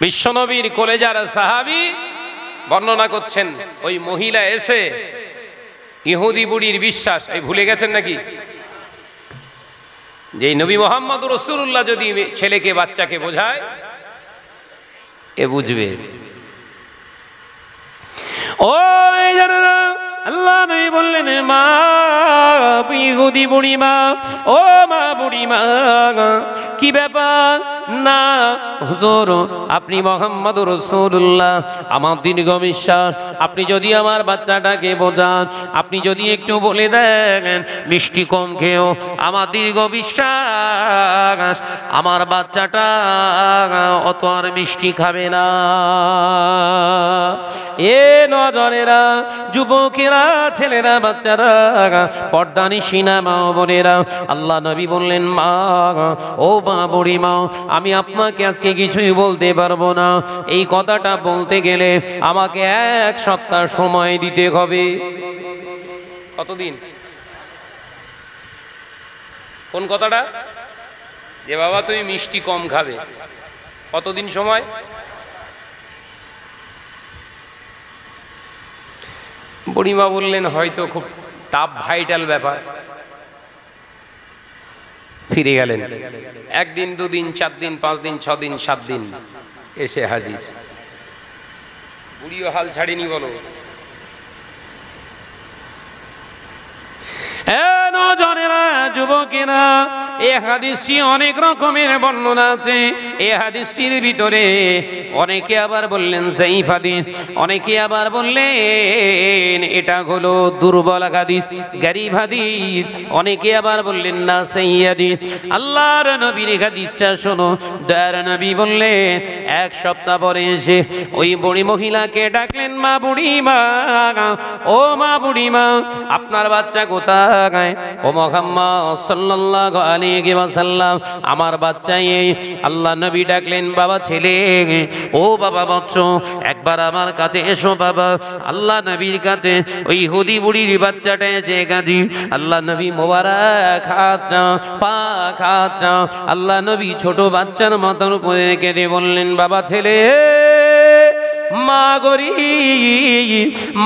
বিশ্বনবীর কলেজার সাহাবি বর্ণনা করছেন, ওই মহিলা এসে ইহুদি বুড়ির বিশ্বাস, এই ভুলে গেছেন নাকি? যে নবী মোহাম্মদ রসুল্লাহ যদি ছেলেকে, বাচ্চাকে বোঝায়, এ বুঝবে। ও জানা আল্লাহ নবী বললেন, মা ইহুদি বুড়ি মা ও মা বুড়ি মা কি ব্যাপার? না, হুজুর, আপনি মোহাম্মদ রসুল্লাহ আমার দীর্ঘ বিশ্বাস আপনি যদি আমার বাচ্চাটাকে বোঝান, আপনি যদি একটু বলে দেন, মিষ্টি কম খেয়েও আমার দীর্ঘ বিশ্বাস আমার বাচ্চাটা অত আর মিষ্টি খাবে না। এ নজনেরা যুবকেরা ছেলেরা, বাচ্চারা পর্দানি সিনা মা বোনেরা। আল্লাহ নবী বললেন, মা, ও মা বুড়ি মা আমি আপনাকে আজকে কিছুই বলতে পারব না। এই কথাটা বলতে গেলে আমাকে এক সপ্তাহ সময় দিতে হবে। কতদিন? কোন কথাটা? যে বাবা, তুমি মিষ্টি কম খাবে। কতদিন সময়? বুড়িমা বললেন, হয়তো খুব তাপ ভাইটাল ব্যাপার। ফিরে গেলেন। একদিন, দুদিন চার দিন পাঁচ দিন ছ দিন সাত দিন এসে হাজির। বুড়িও হাল ছাড়িনি বলো। জনেরা যুবকেরা, এ হাদিসটি অনেক রকমের বর্ণনা আছে। এ হাদিসটির ভিতরে অনেকে আবার বললেন সেই হাদিস। অনেকে আবার বললেন, এটা হলো দুর্বল হাদিস, গরিব হাদিস। অনেকে আবার বললেন, না, সেই হাদিস। আল্লাহর নবীর হাদিসটা শোনো, দয়ার নবী বললেন, এক সপ্তাহ পরে এসে ওই বুড়ি মহিলাকে ডাকলেন, মা বুড়ি মা ও মা বুড়ি মা আপনার বাচ্চা কোথায়? আমার বাচ্চা এই আল্লাহ নবী ডাকলেন, বাবা ছেলে, ও বাবা বৎস, একবার আমার কাছে এসো বাবা। আল্লাহ নবীর কাছে ওই হুদি বুড়ির বাচ্চাটা এসে গাজি আল্লাহ নবী মোবারক আল্লাহ নবী ছোট বাচ্চার মাথার উপরে কেটে বললেন, বাবা ছেলে মা গরি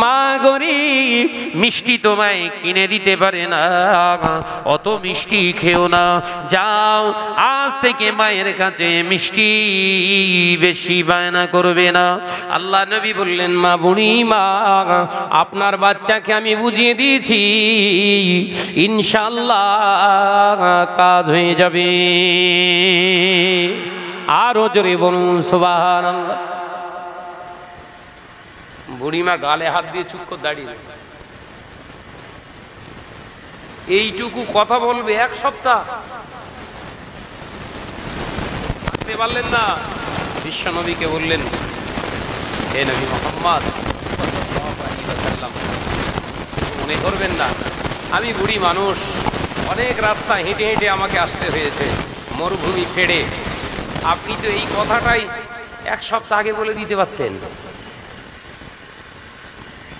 মা গরি, মিষ্টি তোমায় কিনে দিতে পারে না অত মিষ্টি খেও না, যাও, আজ থেকে মায়ের কাছে মিষ্টি বেশি বায়না করবে না। আল্লাহ নবী বললেন, মা বুড়ি, মা, আপনার বাচ্চাকে আমি বুঝিয়ে দিয়েছি ইনশাল্লাহ কাজ হয়ে যাবে। আরও জোরে বলুন সুবাহ বুড়িমা গালে হাত দিয়ে চুপ করে দাঁড়িয়ে এইটুকু কথা বলবে এক সপ্তাহ। আসতে পারলেন না? বিশ্ব নবীকে বললেন, হে নবী মোহাম্মদ মনে করবেন না, আমি বুড়ি মানুষ। অনেক রাস্তা হেঁটে হেঁটে আমাকে আসতে হয়েছে, মরুভূমি ফেড়ে আপনি তো এই কথাটাই এক সপ্তাহ আগে বলে দিতে পারতেন।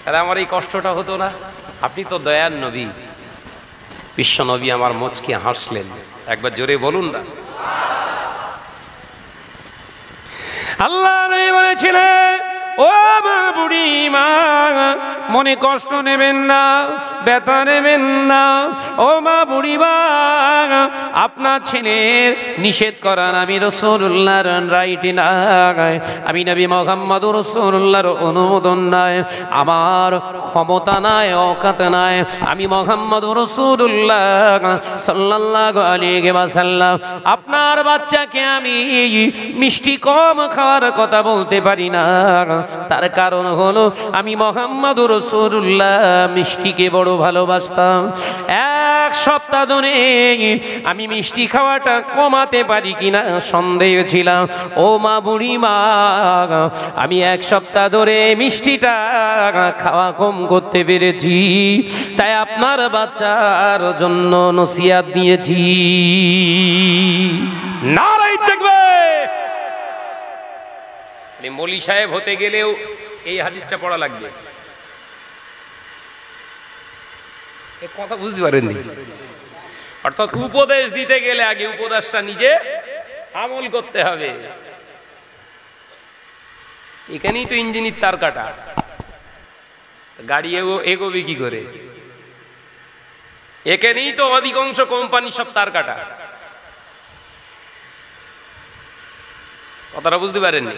তাহলে আমার এই কষ্টটা হতো না? আপনি তো দয়ার নবী। বিশ্ব নবী আমার মোচকে হাসলেন। একবার জোরে বলুন না। আল্লাহ বলেছিলেন ও বুড়ি মা, মনে কষ্ট নেবেন না, ব্যথা নেবেন না। ও মা বুড়ি মা, আপনার ছেলের নিষেধ করার আমি রসুল্লাহর রাইট নাই। আমি নবী মোহাম্মদ রসুল্লাহর অনুমোদন নাই। আমার ক্ষমতা নাই, অকাত নাই। আমি মোহাম্মদ রসুল্লাহ সাল্লাহ আলিগে সাল্লাম আপনার বাচ্চাকে আমি মিষ্টি কম খাওয়ার কথা বলতে পারি না। তার কারণ হলো আমি মোহাম্মদ রসুল্লাহ মিষ্টিকে বড় ভালোবাসতাম। এক সপ্তাহ ধরে আমি মিষ্টি খাওয়াটা কমাতে পারি কিনা সন্দেহ ছিলাম। ও মা বুড়ি মা আমি এক সপ্তাহ ধরে মিষ্টিটা খাওয়া কম করতে পেরেছি। তাই আপনার বাচ্চার জন্য নসিয়াত দিয়েছি নারাই দেখবে মলি সাহেব হতে গেলেও এই হাদিসটা পড়া লাগবে। কথা বুঝতে পারেননি। অর্থাৎ উপদেশ দিতে গেলে আগে উপদেশটা নিজে আমল করতে হবে। এখানেই তো ইঞ্জিনির তার কাটা। গাড়ি এগো এগোবে কি করে? এখানেই তো অধিকাংশ কোম্পানি সব তার কাটা। কথাটা বুঝতে পারেননি?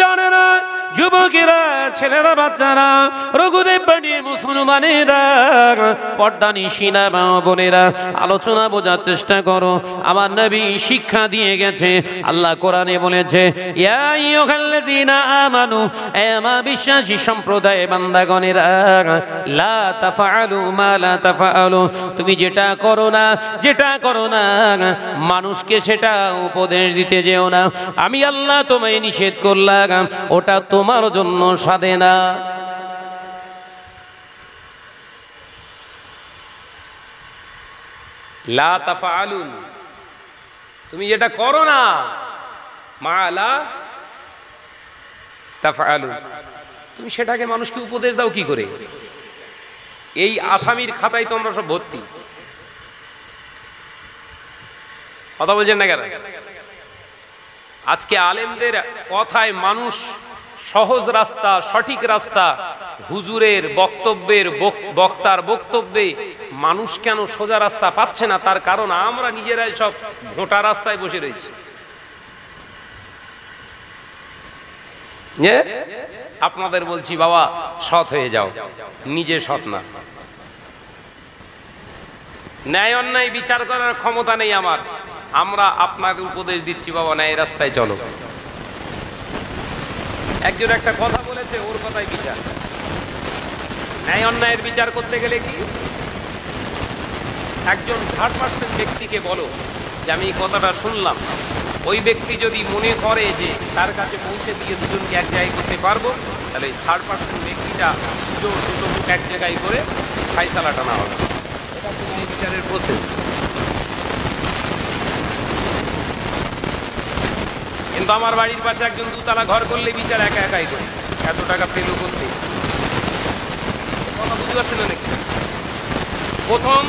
জানেরা যুবকেরা ছেলেরা বাচ্চারা রঘুদেব পাটি মুসলমানেরা, পর্দা নিশিনা বোনেরা, আলোচনা বোঝার চেষ্টা করো। আমার নবী শিক্ষা দিয়ে গেছে, আল্লাহ কোরআনে বলেছে আমানু, এ বিশ্বাসী সম্প্রদায় বান্দাগণেরা, লা তাফআলু মা লা তাফআলু, তুমি যেটা করো না, যেটা করো না, মানুষকে সেটা উপদেশ দিতে যেও না। আমি আল্লাহ তোমায় নিষেধ করলাম, ওটা তোমার জন্য সাধে না। লা তাফআলুন। তুমি যেটা করো না, মা লা তাফআলুন। তুমি সেটাকে মানুষকে উপদেশ দাও কি করে? এই আসামির খাতায় তো আমরা সব ভর্তি। কথা বলছেন না কেন? আজকে আলেমদের কথায় মানুষ সহজ রাস্তা, সঠিক রাস্তা, হুজুরের বক্তব্যের বক- বক্তার বক্তব্যে মানুষ কেন সোজা রাস্তা পাচ্ছে না? তার কারণ আমরা নিজেরাই সব ভোটা রাস্তায় বসে রয়েছি। আপনাদের বলছি, বাবা, সৎ হয়ে যাও। নিজে সৎ না। ন্যায় অন্যায় বিচার করার ক্ষমতা নেই আমার। আমরা আপনাদের উপদেশ দিচ্ছি, বাবা, ন্যায় রাস্তায় চলো। একজন একটা কথা বলেছে, ওর কথাই বিচার। ন্যায় অন্যায়ের বিচার করতে গেলে কি? একজন থার্ড পার্সেন্ট ব্যক্তিকে বলো, যে আমি এই কথাটা শুনলাম। ওই ব্যক্তি যদি মনে করে যে তার কাছে পৌঁছে দিয়ে দুজনকে এক জায়গায় করতে পারব, তাহলে এই থার্ড পার্সেন্ট ব্যক্তিটা দুটো দুটো এক জায়গায় করে ফাইসালা টানা হবে। এটা বিচারের প্রসেস কিন্তু আমার বাড়ির পাশে একজন দুতলা ঘর করলে বিচার একা একাই করে। এত টাকা পেল করতে কথা বুঝতে পারছেন নাকি? প্রথম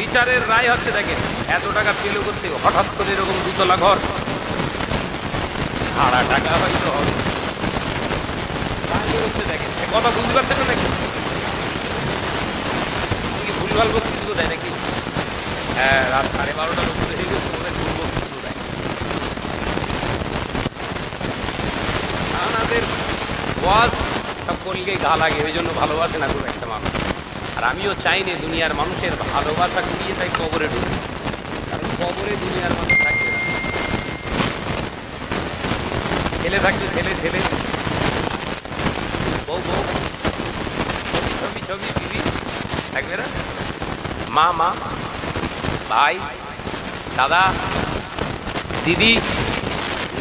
বিচারের রায় হচ্ছে দেখেন, এত টাকা পেল করতে হঠাৎ করে এরকম দুতলা ঘর। সারা টাকা হয়তো হবে। হচ্ছে দেখেন কথা বুঝতে পারছেন নাকি? ভুলভাল বক্তব্য দেয় নাকি? হ্যাঁ রাত সাড়ে বারোটার উপরে হয়ে গেছে ওদের ভুল বক্তব্য দেয় আমাদের ওয়াজ সব গা লাগে ওই জন্য ভালোবাসে না খুব একটা মানুষ। আর আমিও চাই না দুনিয়ার মানুষের ভালোবাসা কুড়িয়ে তাই কবরে ঢুকে কারণ কবরে দুনিয়ার মানুষ থাকবে না। ছেলে থাকলে ছেলে ছেলে বউ বউ। ছবি ছবি ছবি, বিবি। থাকবে না? মা মা। ভাই, দাদা, দিদি,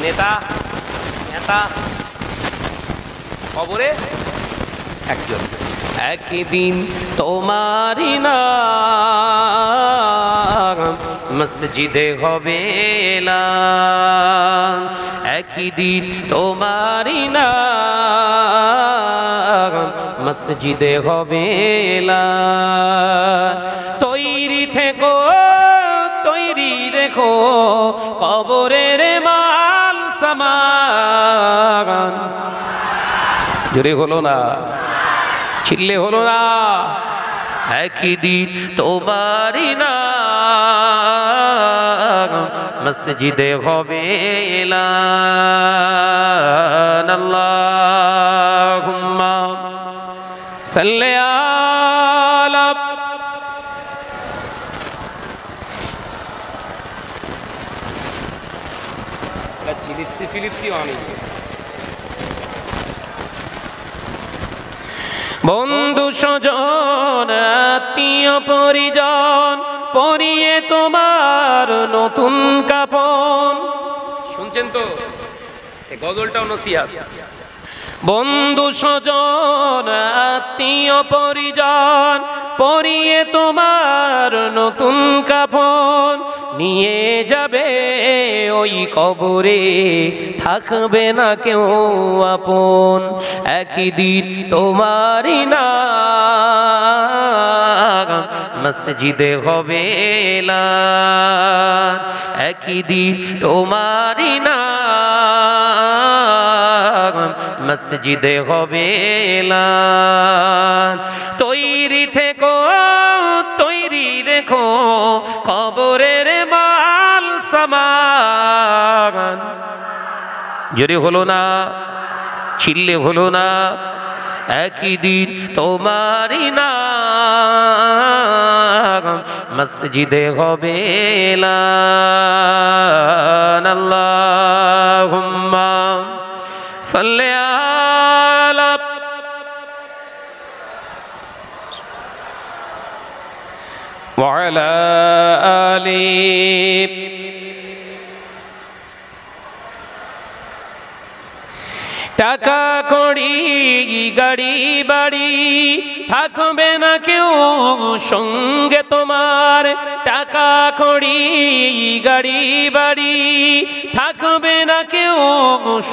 নেতা নেতা। খবরে একজন একদিন তোমারই নাম মসজিদে হবে। একদিন তোমারই নাম মসজিদে হবে। তৈরি থেকো তৈরি রেখো কবরের মাল জোরে হলো না ছিললে হলো না একই দিন তোমারই না মসজিদে হবে এলান আল্লাহুম্মা সাল্লি আলা ফিলিপসি ফিলিপসি অনেক বন্ধু স্বজন আত্মীয় পরিজন পরিয়ে তোমার নতুন কাপন। শুনছেন তো? গজলটাও নসিহাত। বন্ধু স্বজন, আত্মীয় পরিজন, পরিয়ে তোমার নতুন কাপন নিয়ে যাবে ওই কবরে, থাকবে না কেউ আপন। একই দিন তোমারই না, মসজিদে হবে একই দিন তোমারই না। মসজিদে হবে। তৈরি থেকো, তৈরি রেখো খবরের মাল সামান যদি হলো না, ছিললে হলো না, একই দিন তোমারই না মসজিদে হবে আল্লাহুম্মা সাল্লি আলা وعلى آله টাকা কড়ি গাড়ি বাড়ি থাকবে না কেউ সঙ্গে তোমার টাকা কড়ি গাড়ি, বাড়ি। থাকবে না কেউ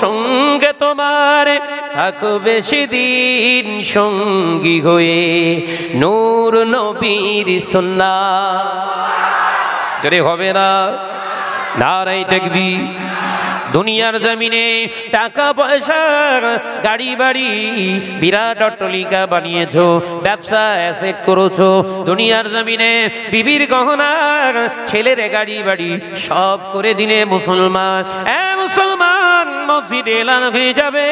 সঙ্গে তোমার, থাকবে সেদিন সঙ্গী হয়ে নূর নবীর সন্না হবে না নারাই দেখবি দুনিয়ার জমিনে টাকা পয়সার গাড়ি বাড়ি, বিরাট অট্টলিকা বানিয়েছ, ব্যবসা অ্যাসেট করেছ, দুনিয়ার জমিনে বিবির গহনার ছেলের গাড়ি বাড়ি সব করে দিনে মুসলমান। এ মুসলমান মসজিদে এলান হয়ে যাবে।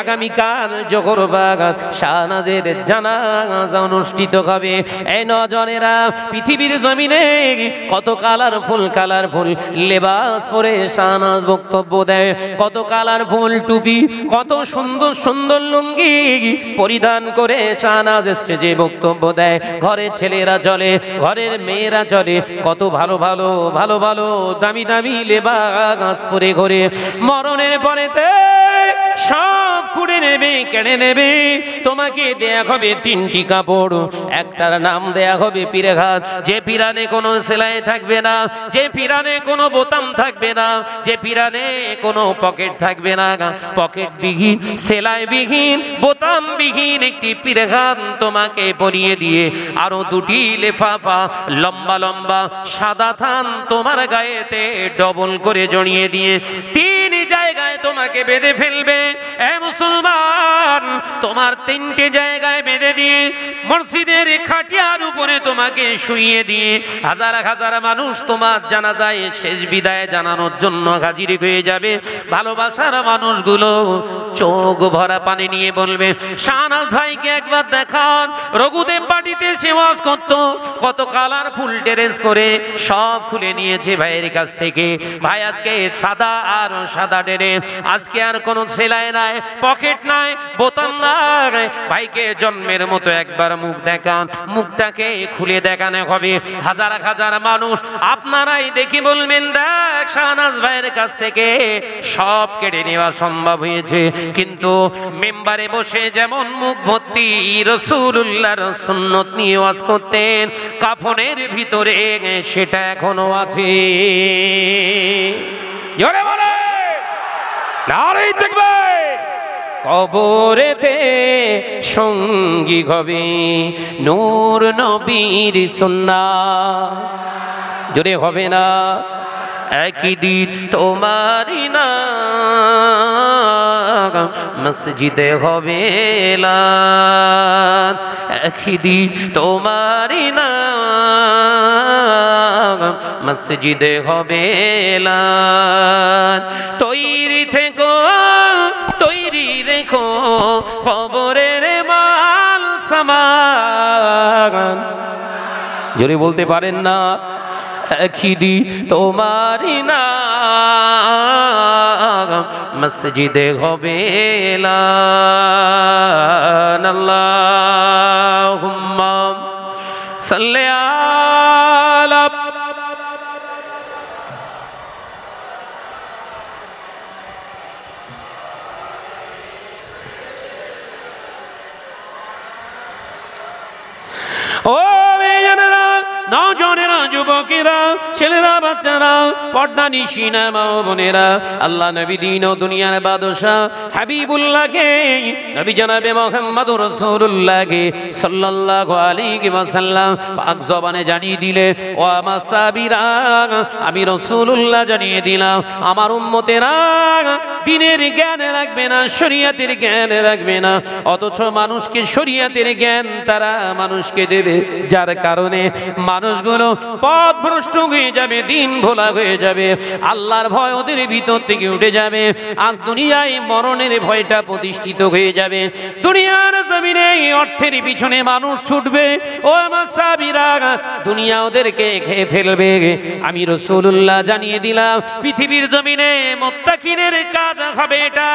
আগামীকাল জোহর বাগান শাহনাজের জানাজা অনুষ্ঠিত হবে। এই নজনেরা, পৃথিবীর জমিনে কত কালারফুল কালারফুল লেবাস পরে শাহনাজ বক্তব্য দেয়। কত কালার ফুল, টুপি? কত সুন্দর সুন্দর লুঙ্গি পরিধান করে শাহনাজ স্টেজে বক্তব্য দেয়। ঘরের ছেলেরা চলে ঘরের মেয়েরা চলে কত ভালো ভালো ভালো ভালো, দামি দামি লেবাস পরে ঘরে। মরণের পরেতে সব খুঁড়ে নেবে, কেড়ে নেবে। তোমাকে দেয়া হবে তিনটি কাপড়, একটার নাম দেয়া হবে পিরেঘাত যে পিরানে কোনো সেলাই থাকবে না, যে পিরানে কোনো বোতাম থাকবে না, যে পিরানে কোনো পকেট থাকবে না, পকেট বিহীন, সেলাই বিহীন, বোতাম বিহীন একটি পিরেঘাত তোমাকে পরিয়ে দিয়ে আরও দুটি লেফাফা, লম্বা লম্বা সাদা থান তোমার গায়েতে ডবল করে জড়িয়ে দিয়ে, তিন জায়গায় তোমাকে বেঁধে ফেলবে। এ মুসলমান, তোমার তিনটে জায়গায় বেঁধে দিয়ে মসজিদের খাটিয়ার উপরে তোমাকে শুইয়ে দিয়ে হাজার হাজার মানুষ তোমার জানা যায় শেষ বিদায় জানানোর জন্য হাজির হয়ে যাবে। ভালোবাসার মানুষগুলো চোখ ভরা পানি নিয়ে বলবে, শাহনাজ ভাইকে একবার দেখান। রঘুদেব বাটিতে সেবাস করতো, কত কালারফুল ড্রেস করে সব খুলে নিয়েছে ভাইয়ের কাছ থেকে। ভাই আজকে সাদা আর সাদা ড্রেস আজকে আর কোনো সেলাই নাই, পকেট নাই, বোতাম নাই। ভাইকে জন্মের মতো একবার মুখ দেখান, মুখটাকে খুলে দেখানো হবে হাজার হাজার মানুষ আপনারাই দেখি বলবেন, দেখ শাহনাজ ভাইয়ের কাছ থেকে সব কেড়ে নেওয়া সম্ভব হয়েছে। কিন্তু মেম্বারে বসে যেমন মুখ ভর্তি রসুল্লাহর সুন্নত নিয়ে ওয়াজ করতেন, কাফনের ভিতরে সেটা এখনও আছে। জোরে বলে নারেই দেখবে কবরেতে সঙ্গী হবে নূর নবীর সন্না জোরে হবে না, একই দিন তোমারই না মসজিদে হবে। একই দিন তোমারই না মসজিদে হবে। তৈরি থেকো, তৈরি রেখো, খবরের মাল সামান জোরে বলতে পারেন না খিদি তোমারই না মসজিদে হবে এলান। আল্লাহুম্মা ছেলেরা বাচ্চারা, পর্দা নিশিনা মা বোনেরা, আল্লাহ নবী দিন ও দুনিয়ার বাদশাহ হাবিবুল্লাহকে, নবী জানাবে মোহাম্মদ রসুল্লাহকে সাল্লাল্লাহু আলাইহি ওয়াসাল্লাম পাক জবানে জানিয়ে দিলে, ও আমার সাবিরা আমি রসুল্লাহ জানিয়ে দিলাম, আমার উম্মতেরা দিনের জ্ঞান রাখবে না, শরিয়াতের জ্ঞান রাখবে না, অথচ মানুষকে শরিয়াতের জ্ঞান তারা মানুষকে দেবে, যার কারণে মানুষগুলো পথ ভ্রষ্ট হয়ে যাবে দিন ভোলা হয়ে যাবে। আল্লাহর ভয় ওদের ভিতর থেকে উঠে যাবে আর দুনিয়ায় মরণের ভয়টা প্রতিষ্ঠিত হয়ে যাবে। দুনিয়ার জমিনে অর্থের পিছনে মানুষ ছুটবে। ও আমার সাবিরা দুনিয়া ওদেরকে খেয়ে ফেলবে। আমি রসুল্লাহ জানিয়ে দিলাম, পৃথিবীর জমিনে মোত্তাকিনের কাজ হবে এটা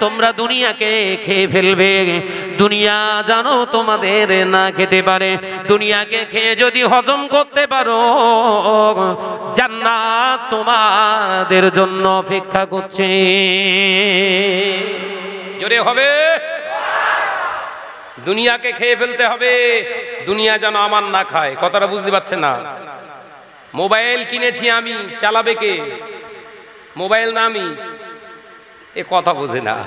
তোমরা দুনিয়াকে খেয়ে ফেলবে। দুনিয়া জানো তোমাদের না খেতে পারে। দুনিয়াকে খেয়ে যদি হজম করতে পারো জান্নাত তোমাদের জন্য অপেক্ষা করছে। জোরে হবে? দুনিয়াকে খেয়ে ফেলতে হবে। দুনিয়া যেন আমার না খায়। কথাটা বুঝতে পারছে না? মোবাইল কিনেছি আমি, চালাবে কে? মোবাইল না আমি? এ কথা বোঝে না।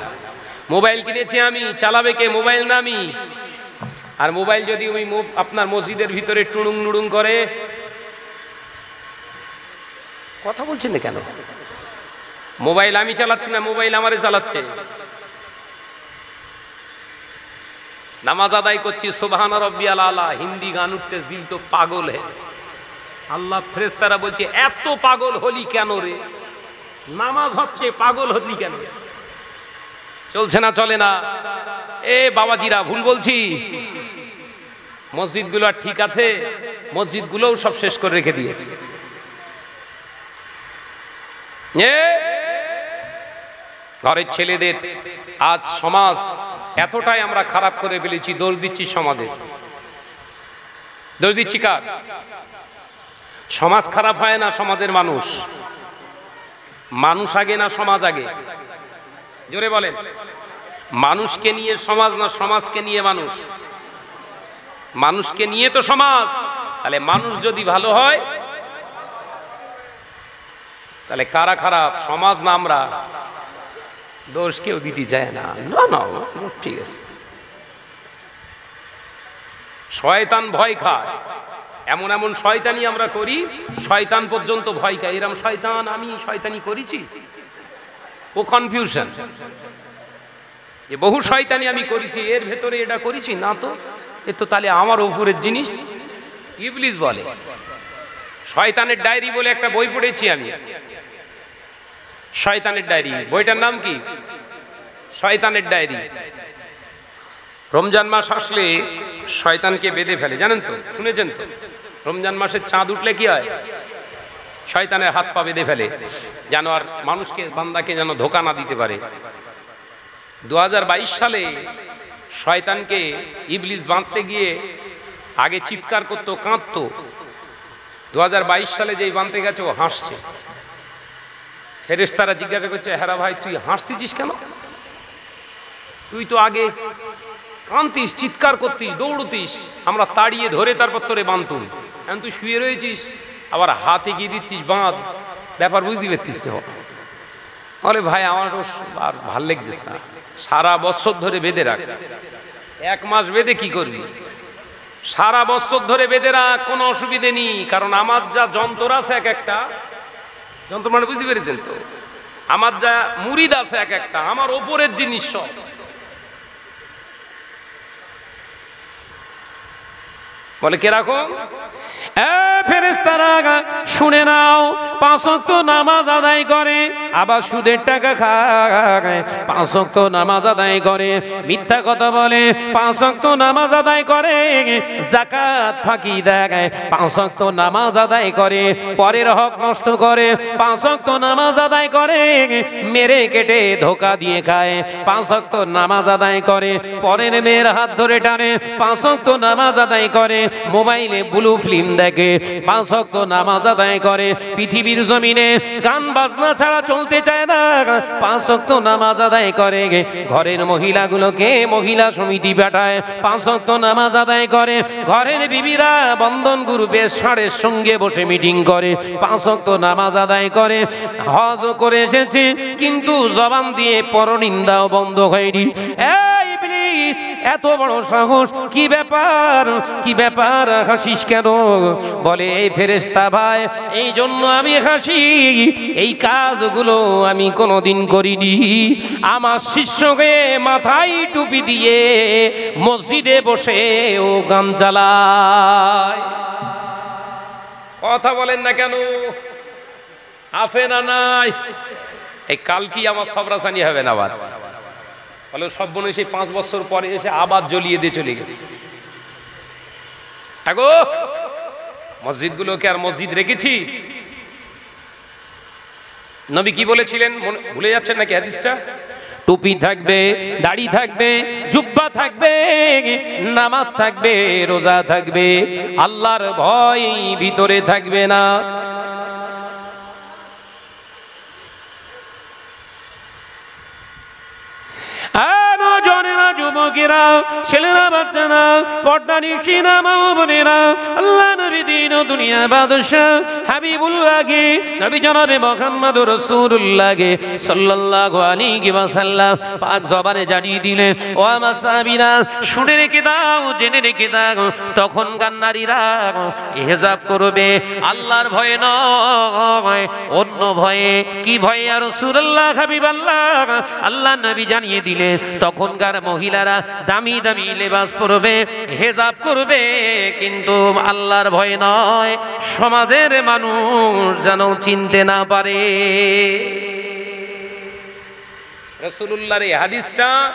মোবাইল কিনেছি আমি, চালাবে কে? মোবাইল না আমি? আর মোবাইল যদি ওই আপনার মসজিদের ভিতরে টুড়ুং নুড়ুং করে কথা বলছেন না কেন? মোবাইল আমি চালাচ্ছি না, মোবাইল আমারে চালাচ্ছে। নামাজ আদায় করছি সোভান রব্বিয়াল আলা, হিন্দি গান উঠতে দিল তো পাগল হে। আল্লাহ ফ্রেস্তারা বলছে, এত পাগল হলি কেন রে? নামাজ হচ্ছে, পাগল হলি কেন? চলছে না, চলে না। এ বাবাজিরা, ভুল বলছি। মসজিদগুলো আর ঠিক আছে, মসজিদগুলোও সব শেষ করে রেখে দিয়েছে। ঘরের ছেলেদের আজ সমাজ এতটাই আমরা খারাপ করে ফেলেছি, দোষ দিচ্ছি সমাজে। দোষ দিচ্ছি কার? সমাজ খারাপ হয় না সমাজের মানুষ? মানুষ আগে না সমাজ আগে? জোরে বলেন। মানুষকে নিয়ে সমাজ না সমাজকে নিয়ে মানুষ? মানুষকে নিয়ে তো সমাজ। তাহলে মানুষ যদি ভালো হয় তাহলে কারা খারাপ? সমাজ না আমরা? দোষ কেউ দিতে চায় না। না না ঠিক আছে। শয়তান ভয় খায়। এমন এমন শয়তানি আমরা করি, শয়তান পর্যন্ত ভয় খায়। এরম শয়তান, আমি শয়তানি করেছি? ও কনফিউশন যে বহু শয়তানি আমি করেছি, এর ভেতরে এটা করেছি? না তো। এ তো তাহলে আমার ওপরের জিনিস। ইবলিস বলে। শয়তানের ডায়েরি বলে একটা বই পড়েছি আমি। শয়তানের ডায়েরি। বইটার নাম কি? শয়তানের ডায়েরি। রমজান মাস আসলে শয়তানকে বেঁধে ফেলে, জানেন তো? শুনেছেন তো? রমজান মাসের চাঁদ উঠলে কি হয়? শয়তানের হাত পা বেঁধে ফেলে, যেন আর মানুষকে, বান্দাকে যেন ধোকা না দিতে পারে। দু হাজার বাইশ সালে শয়তানকে ইবলিস বাঁধতে গিয়ে আগে চিৎকার করতো, কাঁদতো। দু হাজার বাইশ সালে যেই বাঁধতে গেছে, ও হাসছে। ফেরেশতারা জিজ্ঞাসা করছে হ্যাঁ ভাই, তুই হাসতেছিস কেন? তুই তো আগে কান্তিস চিৎকার করতিস, দৌড়তিস। আমরা তাড়িয়ে ধরে তারপর তোরে বাঁধতুম এখন তুই শুয়ে রয়েছিস, আবার হাতে গিয়ে দিচ্ছিস বাঁধ। ব্যাপার বুঝতে পারতিস বলে, ভাই, আমার আর ভালো লাগতেছে না। সারা বছর ধরে বেঁধে রাখ। এক মাস বেঁধে কি করবি? সারা বছর ধরে বেঁধে রাখ, কোনো অসুবিধে নেই। কারণ আমার যা যন্ত্র আছে এক একটা যন্ত্র মানে বুঝতে পেরেছেন তো? আমার যা মুরিদ আছে এক একটা, আমার ওপরের জিনিস সব। বলে, কীরকম? শুনে নাও, পাঁচ অক্ত নামাজ আদায় করে, আবার সুদের টাকা খায়। পাঁচ অক্ত নামাজ আদায় করে, মিথ্যা কথা বলে, পাঁচ অক্ত নামাজ আদায় করে জাকাত ফাঁকি দেয়। পাঁচ অক্ত নামাজ আদায় করে, পরের হক নষ্ট করে, পাঁচ অক্ত নামাজ আদায় করে, মেরে কেটে ধোকা দিয়ে খায়। পাঁচ অক্ত নামাজ আদায় করে, পরের মেয়ের হাত ধরে টানে। পাঁচ অক্ত নামাজ আদায় করে, মোবাইলে ব্লু ফিল্ম দেখে পাঁচ অক্ত নামাজ আদায় করে, পৃথিবীর জমিনে গান বাজনা ছাড়া চলতে চায় না। পাঁচ অক্ত নামাজ আদায় করে ঘরের মহিলাগুলোকে মহিলা সমিতি পাঠায়। পাঁচ অক্ত নামাজ আদায় করে, ঘরের বিবিরা বন্ধন গ্রুপের ষাঁড়ের সঙ্গে বসে মিটিং করে। পাঁচ অক্ত নামাজ আদায় করে হজ করে এসেছে, কিন্তু জবান দিয়ে পরনিন্দাও বন্ধ হয়নি। এই ইবলিস এত বড় সাহস, কি ব্যাপার? কি ব্যাপার? হাসিস কেন? বলে, এই ফেরেস্তা ভাই এই জন্য আমি হাসি। এই কাজগুলো আমি কোনোদিন করিনি। আমার শিষ্যকে মাথায় টুপি দিয়ে মসজিদে বসে ও গান কথা বলেন না কেন? আছে না নাই? এই কাল কি আমার সবরাসানি হবে না আবার? বলে সব বোন এসে পাঁচ বছর পরে এসে আবার জ্বলিয়ে দিয়ে চলে গেল। আগো মসজিদগুলোকে আর মসজিদ রেখেছি। নবী কি বলেছিলেন? ভুলে যাচ্ছেন নাকি হাদিসটা? টুপি থাকবে, দাড়ি থাকবে, জুব্বা থাকবে, নামাজ থাকবে, রোজা থাকবে, আল্লাহর ভয় ভিতরে থাকবে না। Ah! আরও জনেরা যুবকেরা, ছেলেরা, বাচ্চারা, পর্দা নিশিনা মা বোনেরা, আল্লাহ নবী দিন দুনিয়া বাদশাহ, হাবিবুল্লাহকে, নবী জনাবে মোহাম্মদ রসুল্লাহকে সাল্লাল্লাহু আলাইহি ওয়াসাল্লাম পাক জবানে জানিয়ে দিলেন, ও আমার সাহাবীরা, শুনে রেখে দাও, জেনে রেখে দাও, তখনকার নারীরা হেজাব করবে, আল্লাহর ভয়ে নয়, অন্য ভয়ে, কি ভয়ে? আর রাসূলুল্লাহ, হাবিবাল্লাহ, আল্লাহ নবী জানিয়ে দিলেন তখনকার মহিলারা দামি দামি লেবাস পরবে, হেজাব করবে, কিন্তু আল্লাহর ভয় নয়, সমাজের মানুষ যেন চিনতে না পারে। রসুল্লাহর এই হাদিসটা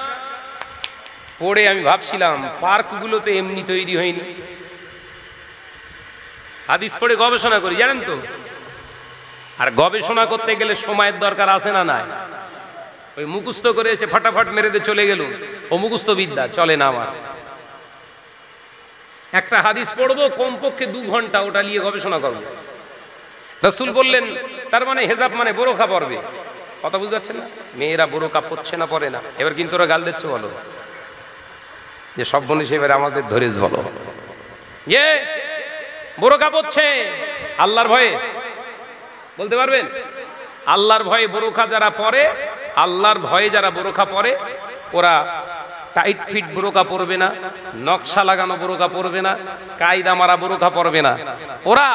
পড়ে আমি ভাবছিলাম পার্কগুলো তো এমনি তৈরি হয়নি। হাদিস পড়ে গবেষণা করি, জানেন তো? আর গবেষণা করতে গেলে সময়ের দরকার আছে না নাই? ওই মুখস্থ করে এসে ফটাফট মেরে দিয়ে চলে গেল ও মুখস্থ বিদ্যা, চলে না আমার। একটা হাদিস পড়ব, কমপক্ষে দু ঘণ্টা ওটা নিয়ে গবেষণা করব। রসুল বললেন, তার মানে হেজাব মানে বোরখা পরবে। কথা বুঝতে পারছেন না? মেয়েরা বোরখা পড়ছে না, পরে না। এবার কিন্তু ওরা গাল দিচ্ছে বলো। যে সব বনিস এবার আমাদের ধরেছ বলো যে বোরখা পড়ছে আল্লাহর ভয়ে। বলতে পারবেন? আল্লাহর ভয়ে বোরখা যারা পরে আল্লাহর ভয়ে যারা বোরখা পরে, ওরা টাইট ফিট বোরকা পরবে না, নকশা লাগানো বোরকা পরবে না, কায়দা মারা বোরকা পরবে না। ওরা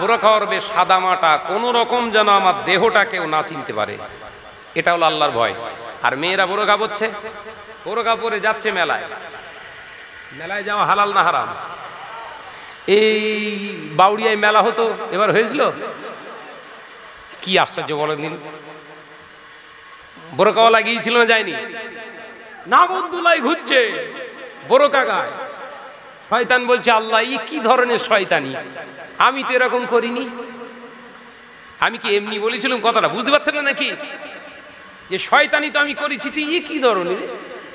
বোরকা পরবে সাদা মাটা, কোনো রকম যেন আমার দেহটা কেউ না চিনতে পারে। এটা হলো আল্লাহর ভয়। আর মেয়েরা বোরকা পরছে বোরকা পরে যাচ্ছে মেলায়। মেলায় যাওয়া হালাল না হারাম? এই বাউড়িয়ায় মেলা হতো, এবার হয়েছিল? কি আশ্চর্য বলেন দিন বোরকাওয়ালা গিয়েছিল না যায়নি? নাগরদোলায় ঘুরছে, বোরকা গায়। শয়তান বলছে, আল্লাহ ই কি ধরনের শয়তানি? আমি তো এরকম করিনি। আমি কি এমনি বলেছিলাম কথাটা? বুঝতে পারছেন না নাকি? যে শয়তানি তো আমি করেছি তুই ই কি ধরনের?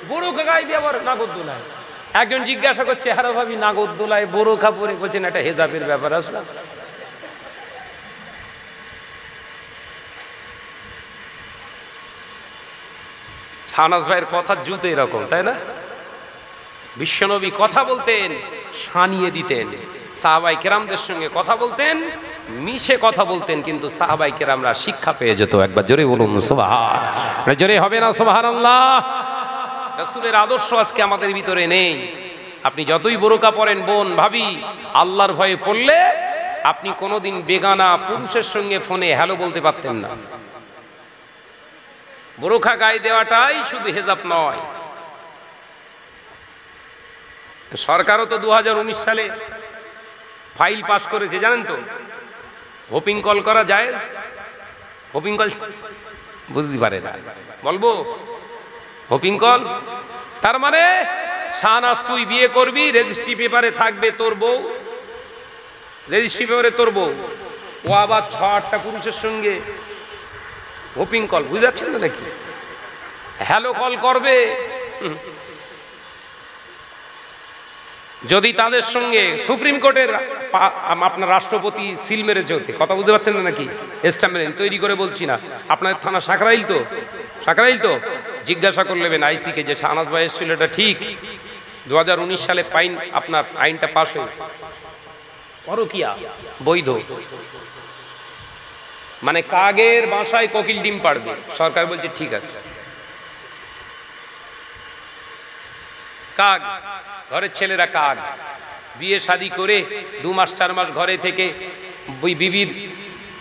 বোরকা গায়ে দিয়ে আবার একজন জিজ্ঞাসা করছে হারো ভাবি, নাগরদোলায় বোরকা পরে বলছেন, একটা হেজাবের ব্যাপার আসলাম শাহনাজ ভাইয়ের কথার জুতো এরকম, তাই না? বিশ্বনবী কথা বলতেন সানিয়ে দিতেন। সাহাবাই কেরামদের সঙ্গে কথা বলতেন, মিশে কথা বলতেন, কিন্তু সাহাবাই কেরামরা শিক্ষা পেয়ে যেত। একবার জোরে বলুন সোহার জোরে হবে না সোহার আল্লাহ আদর্শ আজকে আমাদের ভিতরে নেই। আপনি যতই বোরকা পড়েন বোন, ভাবি, আল্লাহর ভয়ে পড়লে আপনি কোনোদিন বেগানা পুরুষের সঙ্গে ফোনে হ্যালো বলতে পারতেন না। বোরখা গায়ে দেওয়াটাই শুধু হেজাব নয়। সরকারও তো দুহাজার উনিশ সালে ফাইল পাস করেছে, জানেন তো? হোপিং কল করা যায় হোপিং কল বুঝতে পারে না। বলব, হোপিং কল? তার মানে শাহনাজ, তুই বিয়ে করবি রেজিস্ট্রি পেপারে থাকবে তোর বউ। রেজিস্ট্রি পেপারে তোর বউ। ও আবার ছ আটটা পুরুষের সঙ্গে হোপিং কল বুঝতে পারছেন না নাকি? হ্যালো কল করবে। যদি তাদের সঙ্গে সুপ্রিম কোর্টের আপনার রাষ্ট্রপতি সিল মেরে ওতে, কথা বুঝতে পারছেন না নাকি? মেরেন তৈরি করে বলছি না। আপনাদের থানা সাকরাইল তো? সাকরাইল তো? জিজ্ঞাসা করে নেবেন আইসিকে যে শাহনাজ ভাই এসেছিল, এটা ঠিক? দু হাজার উনিশ সালে পাইন, আপনার আইনটা পাশ হয়েছে। পরকিয়া বৈধ। মানে কাগের বাসায় কোকিল ডিম পাড়বে। সরকার বলছে, ঠিক আছে। কাক, ঘরের ছেলেরা কাক। বিয়ে শাদি করে দু মাস, চার মাস ঘরে থেকে বিবিধ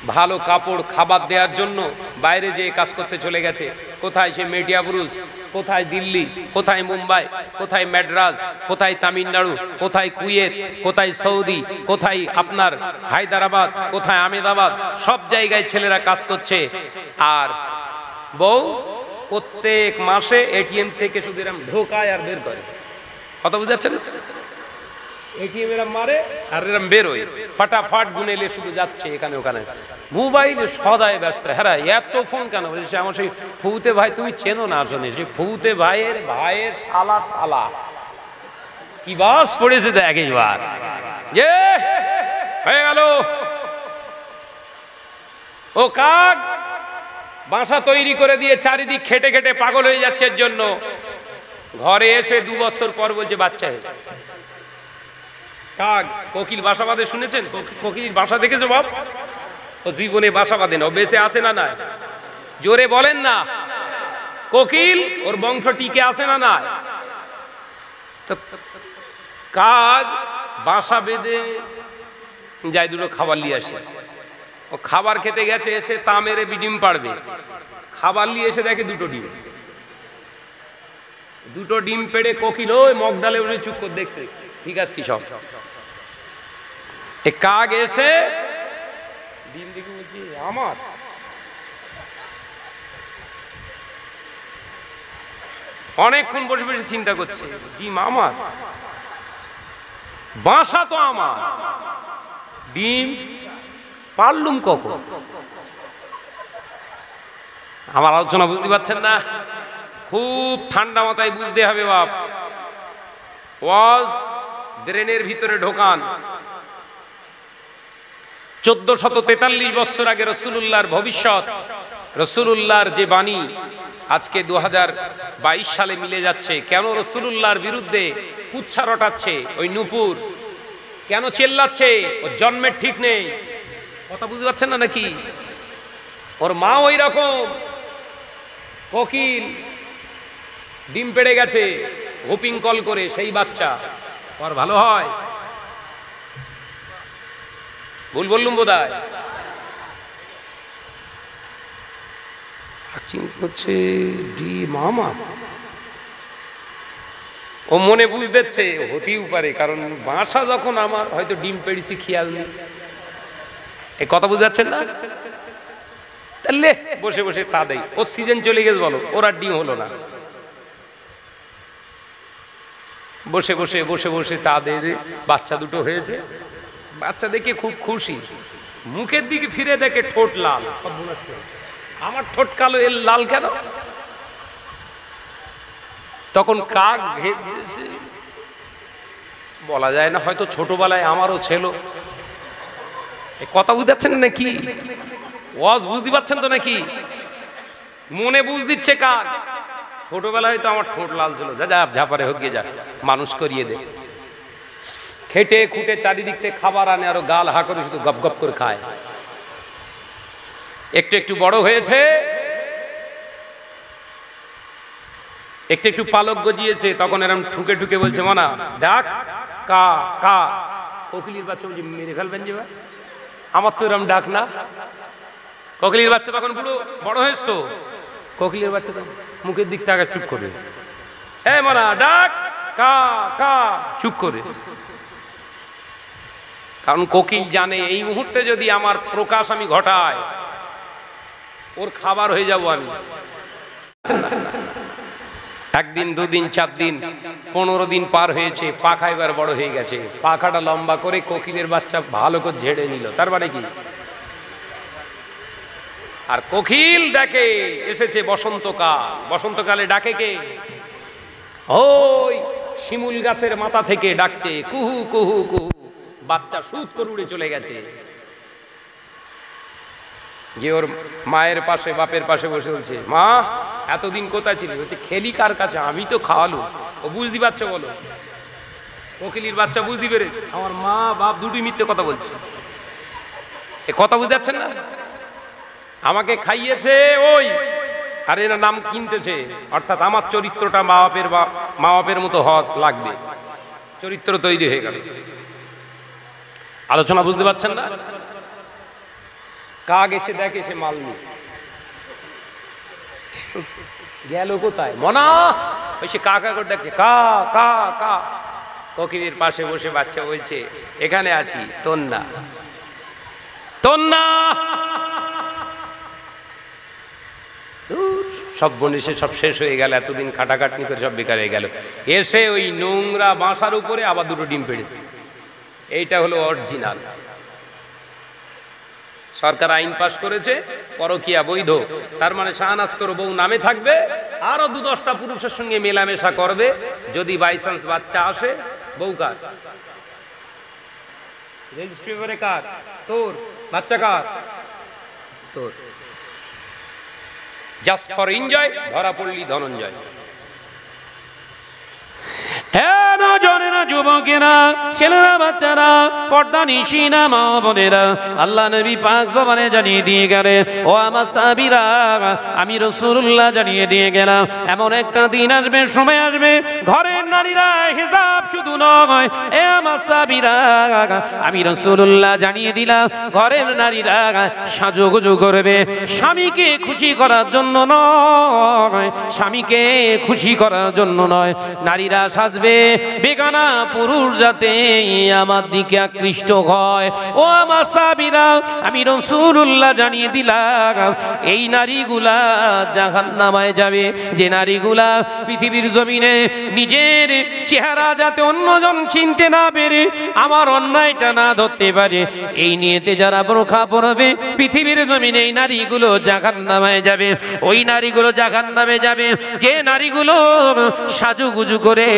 ভালো কাপড়, খাবার দেওয়ার জন্য বাইরে যেয়ে কাজ করতে চলে গেছে। কোথায় সে মেডিয়া ব্রুজ কোথায় দিল্লি, কোথায় মুম্বাই, কোথায় ম্যাড্রাস কোথায় তামিলনাড়ু, কোথায় কুয়েত, কোথায় সৌদি, কোথায় আপনার হায়দ্রাবাদ, কোথায় আমেদাবাদ সব জায়গায় ছেলেরা কাজ করছে। আর বউ প্রত্যেক মাসে এটিএম থেকে শুধু এরম ঢোকায় আর বের করে। কথা বুঝাচ্ছেন এটিএম এরম মারে আর এরম বেরোয়। ফাটাফাট গুনেলে শুধু যাচ্ছে এখানে ওখানে। মোবাইলে সদায় ব্যস্ত। হ্যাঁ এত ফোন কেন বলছে আমার সেই ফুতে ভাই, তুমি চেনো না আসলে? সে ফুতে ভাইয়ের ভাইয়ের শালা শালা। কি বাস পড়েছে দেখ এইবার। যে, হয়ে গেল। ও কাক, বাসা তৈরি করে দিয়ে চারিদিক খেটে খেটে পাগল হয়ে যাচ্ছে এর জন্য। ঘরে এসে দু বছর পর বলছে, বাচ্চা হয়েছে কাক, কোকিল বাসা বাঁধে, শুনেছেন? কোকিল বাসা দেখেছ বাপ? ও জীবনে বাসা বাঁধে না, ও বেঁচে আসে না না জোরে বলেন না। কোকিল, ওর বংশ টিকে আসে না না তো কাক বাসা বেঁধে যায়, দুটো খাবার নিয়ে আসে। ও খাবার খেতে গেছে, এসে তা মেরে ডিম পাড়বে। খাবার নিয়ে এসে দেখে দুটো ডিম। দুটো ডিম পেড়ে কোকিল ওই মগ ডালে উঠে চুপ করে দেখতে। ঠিক আছে কি সব? এ কাক এসে? ডিম বলছি আমার? অনেকক্ষণ বসে বসে চিন্তা করছে, ডিম আমার? বাসা তো আমার। ডিম পারলুম কখন? আমার আলোচনা বুঝতে পারছেন না? খুব ঠান্ডা মাথায় বুঝতে হবে বাপ। ওয়াজ ব্রেনের ভিতরে ঢোকান। চোদ্দ শত তেতাল্লিশ বছর আগে রসুল্লাহর ভবিষ্যৎ। রসুল্লাহর যে বাণী আজকে দু হাজার বাইশ সালে মিলে যাচ্ছে। কেন রসুল্লাহর বিরুদ্ধে কুচ্ছা রটাচ্ছে ওই নুপুর? কেন চেল্লাচ্ছে? ওর জন্মের ঠিক নেই। কথা বুঝতে পারছেন না নাকি? ওর মা ওই রকম কোকিল। ডিম পেড়ে গেছে। হোপিং কল করে সেই বাচ্চা। ওর ভালো হয়? ভুল বললুম বোধহয়? চিন্তা হচ্ছে ডিম আমার ও মনে বুঝতেছে হতেও পারে কারণ বাসা যখন আমার হয়তো ডিম পেড়িছি খেয়াল নেই। এই কথা বুঝাচ্ছেন না? তাহলে বসে বসে তা দেয় ওর সিজন চলে গেছে বলো ওর আর ডিম হলো না। বসে বসে বসে বসে তা তাদের বাচ্চা দুটো হয়েছে। বাচ্চা দেখে খুব খুশি। মুখের দিকে ফিরে দেখে ঠোঁট লাল। আমার ঠোঁট কালো, এর লাল কেন? তখন কাক বলা যায় না, হয়তো ছোটবেলায় আমারও ছিল। কথা বুঝতে নাকি? ওয়াজ বুঝতে পারছেন তো নাকি? মনে বুঝ দিচ্ছে কাক। ছোটবেলায় তো আমার ঠোঁট লাল ছিল। যা যা ঝাপারে হোক, গিয়ে যা। মানুষ করিয়ে দে। খেটে খুঁটে চারিদিক থেকে খাবার আনে আরও গাল হা করে শুধু গপ গপ করে খায়। একটু একটু বড় হয়েছে। একটু একটু পালক গজিয়েছে, তখন এরম ঠুকে ঠুকে বলছে, মানা, ডাক, কা কা। কোকিলির বাচ্চা বলছে, মেরে ফেলবেন যে? আমার তো এরম ডাক না। কোকিলির বাচ্চা তখন বুড়ো, বড় হয়েছ তো। কোকিলের বাচ্চা তো মুখের দিক থেকে চুপ করে। এ মানা, ডাক, কা কা। চুপ করে। কারণ কোকিল জানে, এই মুহূর্তে যদি আমার প্রকাশ আমি ঘটাই, ওর খাবার হয়ে যাব আমি। একদিন, দুদিন চার দিন পনেরো দিন পার হয়েছে, পাখা এবার বড় হয়ে গেছে। পাখাটা লম্বা করে কোকিলের বাচ্চা ভালো করে ঝেড়ে নিল। তার মানে কি? আর কোকিল ডাকে এসেছে বসন্তকাল। বসন্তকালে ডাকে কে? ওই শিমুল গাছের মাথা থেকে ডাকছে, কুহু কুহু কুহু। বাচ্চা সুদ করে উড়ে চলে গেছে। গিয়ে ওর মায়ের পাশে, বাপের পাশে বসে বলছে, মা, এতদিন কোথায় ছিলি? বলছে, খেলি কার কাছে? আমি তো খাওয়ালু। ও বুঝতে পারছে বলো। কোকিলির বাচ্চা বুঝতে পেরে আমার মা, বাপ দুটোই মিথ্যে কথা বলছে। এ কথা বুঝতে পারছেন না? আমাকে খাইয়েছে ওই, আর এরা নাম কিনতেছে। অর্থাৎ আমার চরিত্রটা মা বাপের মা বাপের মতো হওয়া লাগবে। চরিত্র তৈরি হয়ে গেল। আলোচনা বুঝতে পারছেন না? কাক এসে দেখে সে মাল গেল কোথায়? মনা! ওই সে কাকা করে দেখছে। কা কা কা। পাশে বসে বাচ্চা বলছে এখানে আছি তোর না তোর না ধুর, সব বনেছে সব শেষ হয়ে গেল এতদিন খাটাখাটনি করে সব বেকার হয়ে গেল। এসে ওই নোংরা বাসার উপরে আবার দুটো ডিম পেড়েছে। এইটা হলো অরিজিনাল। সরকার আইন পাশ করেছে, পরকিয়া বৈধ। তার মানে শাহনাস্তর বউ নামে থাকবে, আরও দু দশটা পুরুষের সঙ্গে মেলামেশা করবে, যদি বাই চান্স বাচ্চা আসে, বউ কার? তোর। বাচ্চা কার? জাস্ট ফর ধরা পড়লি ধনঞ্জয়। হ্যাঁ নজনেরা, যুবকেরা, ছেলেরা, বাচ্চারা, পর্দা নিশিনা মা বোনেরা, আল্লাহ জানিয়ে দিয়ে গেলে দিয়ে গেলাম, এমন একটা দিন আসবে ঘরের নারীরা হিসাব শুধু নয়, এ আমার আমি রসুল্লাহ জানিয়ে দিলাম, ঘরের নারীরা সাজুগুজু করবে, স্বামীকে খুশি করার জন্য নয়, স্বামীকে খুশি করার জন্য নয়, নারীরা সাজবে বেগানা পুরুষ যাতে আমার দিকে আকৃষ্ট হয়। ও আমার সাবিরা আমি রসুল্লাহ জানিয়ে দিলাম, এই নারীগুলা জাহান নামায় যাবে। যে নারীগুলা পৃথিবীর জমিনে নিজের চেহারা যাতে অন্যজন চিনতে না পেরে, আমার অন্যায়টা না ধরতে পারে, এই নিয়েতে যারা বোরখা পরবে, পৃথিবীর জমিনে এই নারীগুলো জাহান নামায় যাবে। ওই নারীগুলো জাহান নামে যাবে। যে নারীগুলো সাজুগুজু করে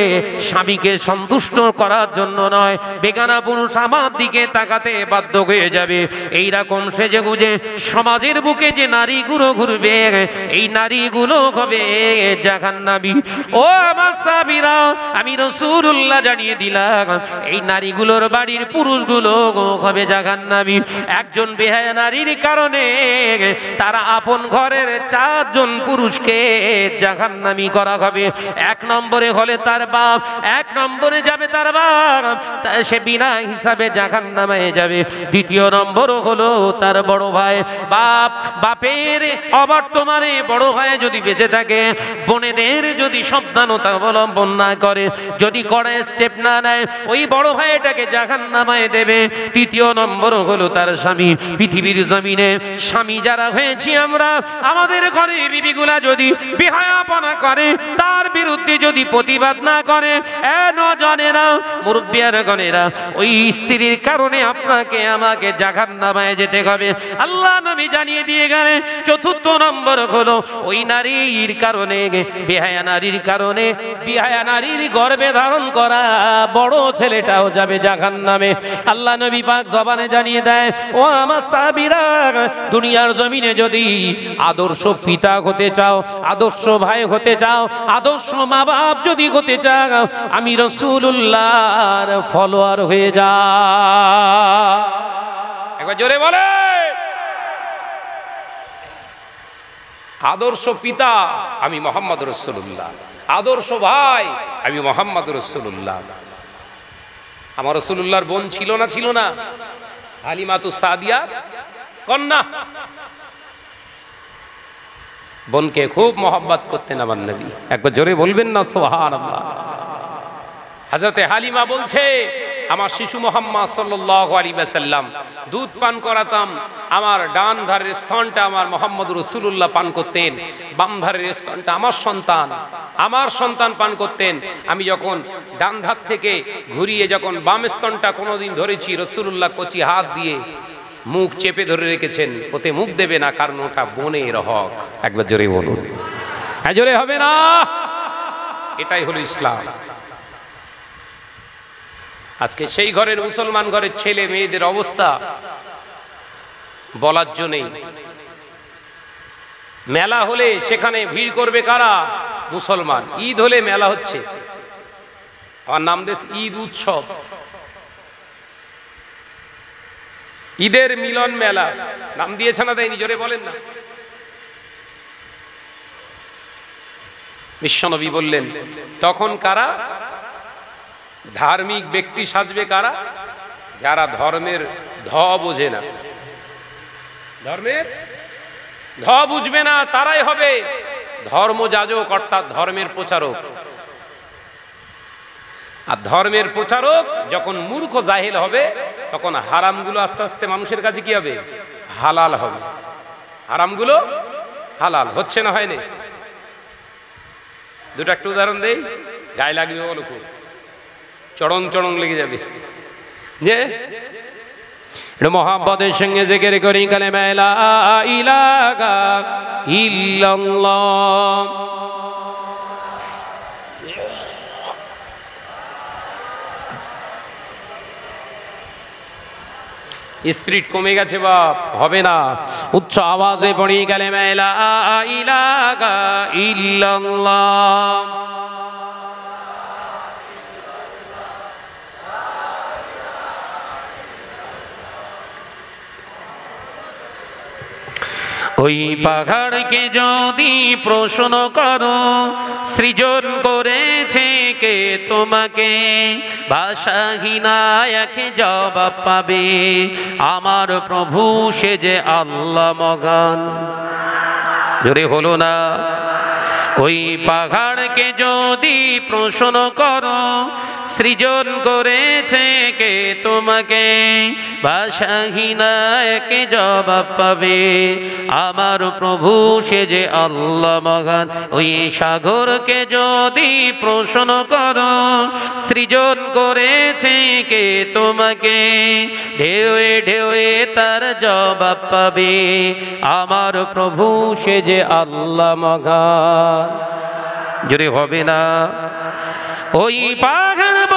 স্বামীকে সন্তুষ্ট করার জন্য নয়। বেগানা পুরুষ আমার দিকে তাকাতে বাধ্য হয়ে যাবে। এই রকম সেজে গুজে সমাজের বুকে যে নারীগুলো ঘুরবে, এই নারীগুলো হবে জাহান্নাবী ও আমার সাবিরা আমি রসুল্লাহ জানিয়ে দিলাম, এই নারীগুলোর বাড়ির পুরুষগুলো হবে জাহান্নাবী একজন বেহায়া নারীর কারণে তারা আপন ঘরের চারজন পুরুষকে জাহান্নামী করা হবে। এক নম্বরে হলে তার বাপ এক নম্বরে যাবে তার বাপ। সে বিনা হিসাবে জাহান নামায় যাবে। দ্বিতীয় নম্বর হলো তার বড় ভাই। বাপ, বাপের অবর্তমানে বড় ভাই যদি বেঁচে থাকে, বোনেদের যদি সাবধানতা অবলম্বন না করে, যদি করে স্টেপ না নেয়, ওই বড় ভাইটাকে জাহান নামায় দেবে। তৃতীয় নম্বর হলো তার স্বামী। পৃথিবীর জমিনে স্বামী যারা হয়েছি আমরা, আমাদের ঘরে বিবিগুলা যদি বিহায়াপনা করে, তার বিরুদ্ধে যদি প্রতিবাদ না করে এ নজনেরা, মুরব্বিয়ার গণেরা ওই স্ত্রীর কারণে আপনাকে, আমাকে জাগান নামায় যেতে হবে। আল্লাহ নবী জানিয়ে দিয়ে গেলে, চতুর্থ নম্বর হলো, ওই নারীর কারণে, বিহায়া নারীর কারণে, বিহায়া নারীর গর্বে ধারণ করা বড় ছেলেটাও যাবে জাহান নামে আল্লাহ নবী পাক জবানে জানিয়ে দেয়, ও আমার সাবিরা দুনিয়ার জমিনে যদি আদর্শ পিতা হতে চাও, আদর্শ ভাই হতে চাও, আদর্শ মা বাপ যদি হতে চাও আমি রসুল্লাহর ফলোয়ার হয়ে যা। একবার জোরে বলে। আদর্শ পিতা, আমি মোহাম্মদ রসুল্লাহ আদর্শ ভাই, আমি মোহাম্মদ রসুল্লাহ আমার রসুল্লাহর বোন ছিল না ছিল না? হালিমাতু সাদিয়া, কন্যা? বোনকে খুব মহব্বত করতেন আমার নবী। একবার জোরে বলবেন না সোহান আল্লাহ হাজরতে হালিমা বলছে, আমার শিশু মোহাম্মদ সাল্লাহ দুধ পান করাতাম, আমার ডান ধারের স্তনটা আমার মোহাম্মদ রসুল্লাহ পান করতেন, বাম ধারের স্তনটা আমার সন্তান আমার সন্তান পান করতেন। আমি যখন ডান ধার থেকে ঘুরিয়ে যখন বাম স্তনটা কোনোদিন ধরেছি রসুল্লাহ কচি হাত দিয়ে মুখ চেপে ধরে রেখেছেন, ওতে মুখ দেবে না, কারণ ওটা বনের হক। একবার জোরে বলুন। হ্যাঁ জোরে হবে না? এটাই হলো ইসলাম। আজকে সেই ঘরের মুসলমান ঘরের ছেলে, মেয়েদের অবস্থা বলার জন্যই মেলা হলে সেখানে ভিড় করবে কারা? মুসলমান। ঈদ হলে মেলা হচ্ছে। আমার নাম দেশ ঈদ উৎসব। ঈদের মিলন মেলা। নাম দিয়েছে না তাই নিজরে বলেন না। বিশ্বনবী বললেন, তখন কারা? ধার্মিক ব্যক্তি সাজবে কারা? যারা ধর্মের ধ বোঝে না। ধর্মের? ধ বুঝবে না, তারাই হবে ধর্মযাজক, অর্থাৎ ধর্মের প্রচারক। আর ধর্মের প্রচারক যখন মূর্খ জাহিল হবে, তখন হারামগুলো আস্তে আস্তে মানুষের কাছে কি হবে? হালাল হবে। হারামগুলো হালাল, হচ্ছে না হয়নি? দুটো একটু উদাহরণ দেই, গায়ে লাগবে বলো খুব। চড়ং চড়ং লেগে যাবে। যে মহাব্বতের সঙ্গে জেকের করি কালে মেলা ইলাকা ইল্লাল্লাহ। স্পিরিট কমে গেছে বাপ হবে না। উচ্চ আওয়াজে পড়ে গেলে মেলা ইলাগা ইল্লাল্লাহ। ওই পাহাড়কে যদি প্রশ্ন করো, সৃজন করেছে কে তোমাকে? ভাষাহীনায়াকে জবাব পাবে, আমার প্রভু, সে যে আল্লাহ মগান জোরে হলো না। ওই পাহাড়কে যদি প্রশ্ন করো সৃজন করেছে কে তোমাকে? ভাষাহীনাকে জবাব পাবে। আমার প্রভু, সে যে আল্লাহ মগান ওই সাগরকে যদি প্রশ্ন করো, সৃজন করেছে কে তোমাকে? ঢেউয়ে ঢেউয়ে তার জবাব পাবে। আমার প্রভু, সে যে আল্লাহ মগান যদি হবে না। ওই পাহাড়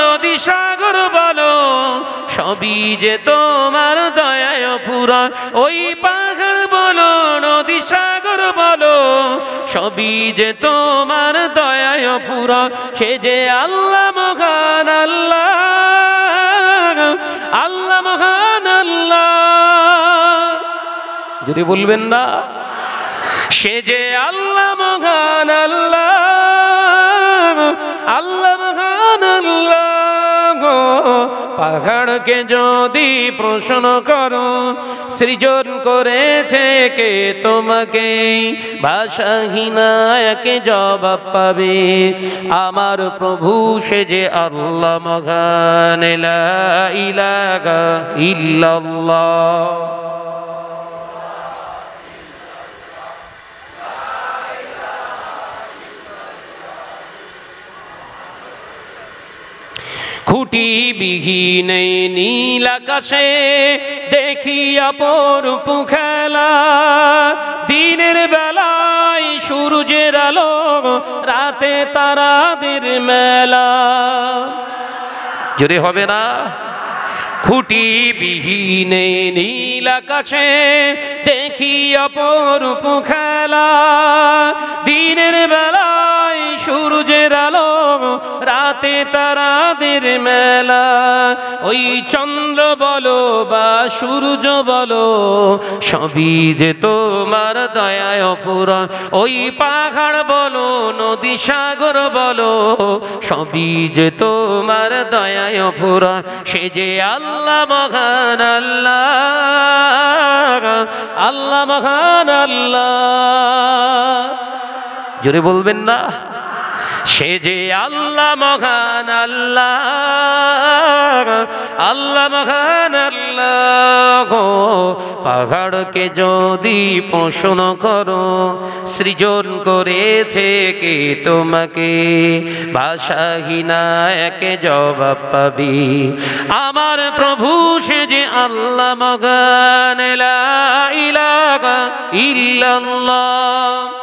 নদী সাগর বলো, সবই যে তোমার দয়ায় পুরা ওই পাহাড় বলো, নদী সাগর বলো, সবই যে তোমার দয়ায় পুরা সে যে আল্লাহ মহান আল্লাহ আল্লাহ মহান আল্লাহ। যদি বলবেন না, সে যে আল্লাহ মহান আল্লাহ আল্লাহ পাহাড়কে যদি প্রশ্ন করো, সৃজন করেছে কে তোমাকে? ভাষাহীনাকে জবাব পাবে? আমার প্রভু সে যে আল্লাহ মহান ইলাগা ইল্লাল্লাহ। খুঁটি বিহীন নীল আকাশে দেখি অপরূপ খেলা। দিনের বেলায় সূর্যের আলো, রাতে তারাদের মেলা। যদি হবে না? খুঁটি বিহীন নীল আকাশে দেখি অপরূপ খেলা। দিনের বেলায় সূর্যের আলো, রাতে তারাদের মেলা। ওই চন্দ্র বলো বা সূর্য বলো, সবই যে তোমার দয়ায় অপুরা ওই পাহাড় বলো, নদী সাগর বলো, সবই যে তোমার দয়ায় অপুরা সে যে আল্লাহ মহান আল্লাহ আল্লাহ মহান আল্লাহ। জোরে বলবেন না? সে যে আল্লাহ মহান আল্লাহ আল্লাহ মহান আল্লাহ পাহাড়কে যদি পোষণ করো, সৃজন করেছে কে তোমাকে? ভাষাহীনা একে জবাব পাবি। আমার প্রভু সে যে আল্লাহ মগান ইল্লাল্লাহ।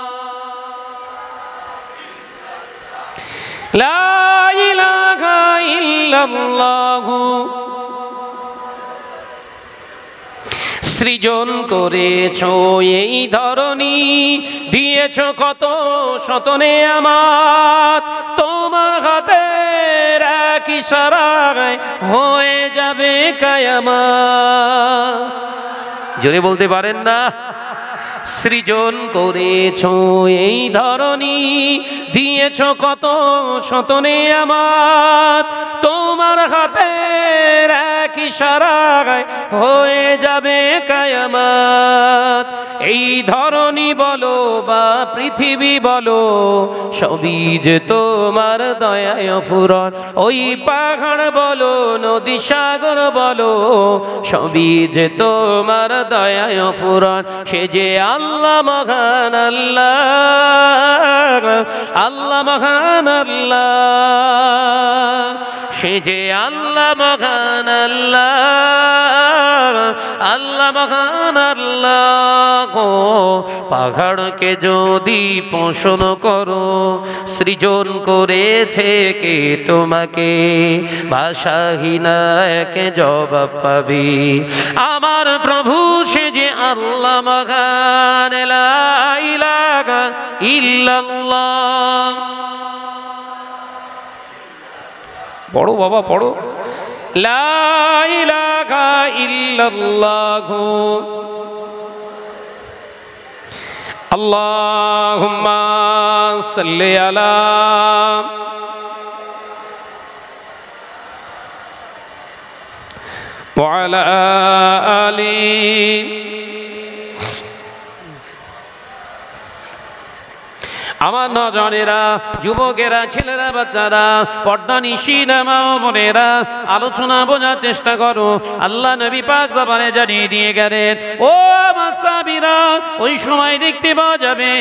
সৃজন করেছ এই ধরনী দিয়েছ কত শতনে আমার। তোমার হাতের এক ইশারায় হয়ে যাবে কায়ামা জোরে বলতে পারেন না? সৃজন করেছ এই ধরনী দিয়েছ কত শতনে আমার তোমার হাতের এক ইশারায় হয়ে যাবে কায়ামাত। এই ধরনী বলো বা পৃথিবী বলো, সবই যে তোমার দয়ায় ফুরন ওই পাহাড় বলো, নদী সাগর বলো, সবই যে তোমার দয়ায় ফুরন সে যে আল্লাহ মহান আল্লাহ। আল্লাহ মহান আল্লাহ। সে যে আল্লাহ মহান আল্লাহ আল্লাহ মহান আল্লাহ, পাহাড়কে যদি পোষণ করো, সৃজন করেছে কে তোমাকে? ভাষাহীনা একে জবাব পাবি। আমার প্রভু সে যে আল্লাহ মহান ইল্লাল্লাহ। পড়ো বাবা পড়ো লা ইলাহা ইল্লাল্লাহু আল্লাহুম্মা সাল্লি আলা وعلى آله আমার নজনেরা, যুবকেরা, ছেলেরা, বাচ্চারা, পর্দা নিশিনা মা বোনেরা, আলোচনা বোঝার চেষ্টা করো। আল্লাহ নবী পাক জবানে জানিয়ে দিয়ে গেলেন, ও আমার সাবিরা ওই সময় দেখতে পাওয়া যাবে,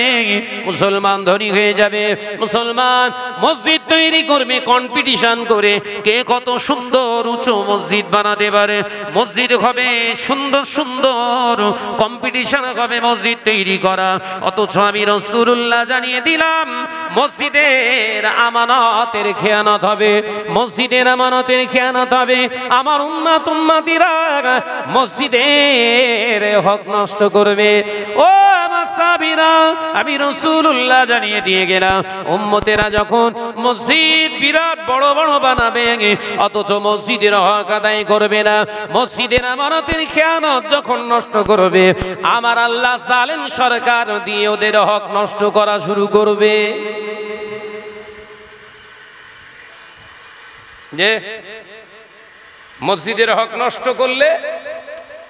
মুসলমান ধনী হয়ে যাবে, মুসলমান মসজিদ তৈরি করবে কম্পিটিশন করে, কে কত সুন্দর উঁচু মসজিদ বানাতে পারে। মসজিদ হবে সুন্দর সুন্দর কম্পিটিশন হবে মসজিদ তৈরি করা। অথচ আমি রসুল্লাহ জানিয়ে দিলাম। মসজিদের আমানতের খেয়ানত হবে। মসজিদের আমানতের খেয়ানত হবে। আমার উম্মাত উম্মাতিরা মসজিদের হক নষ্ট করবে। ও আমি রসুল্লাহ জানিয়ে দিয়ে গেলাম, উম্মতেরা যখন মসজিদ বিরাট বড় বড় বানাবে, অথচ মসজিদের হক আদায় করবে না, মসজিদের আমানতের খেয়ানত যখন নষ্ট করবে, আমার আল্লাহ সালেম সরকার দিয়ে ওদের হক নষ্ট করা শুরু করবে। যে মসজিদের হক নষ্ট করলে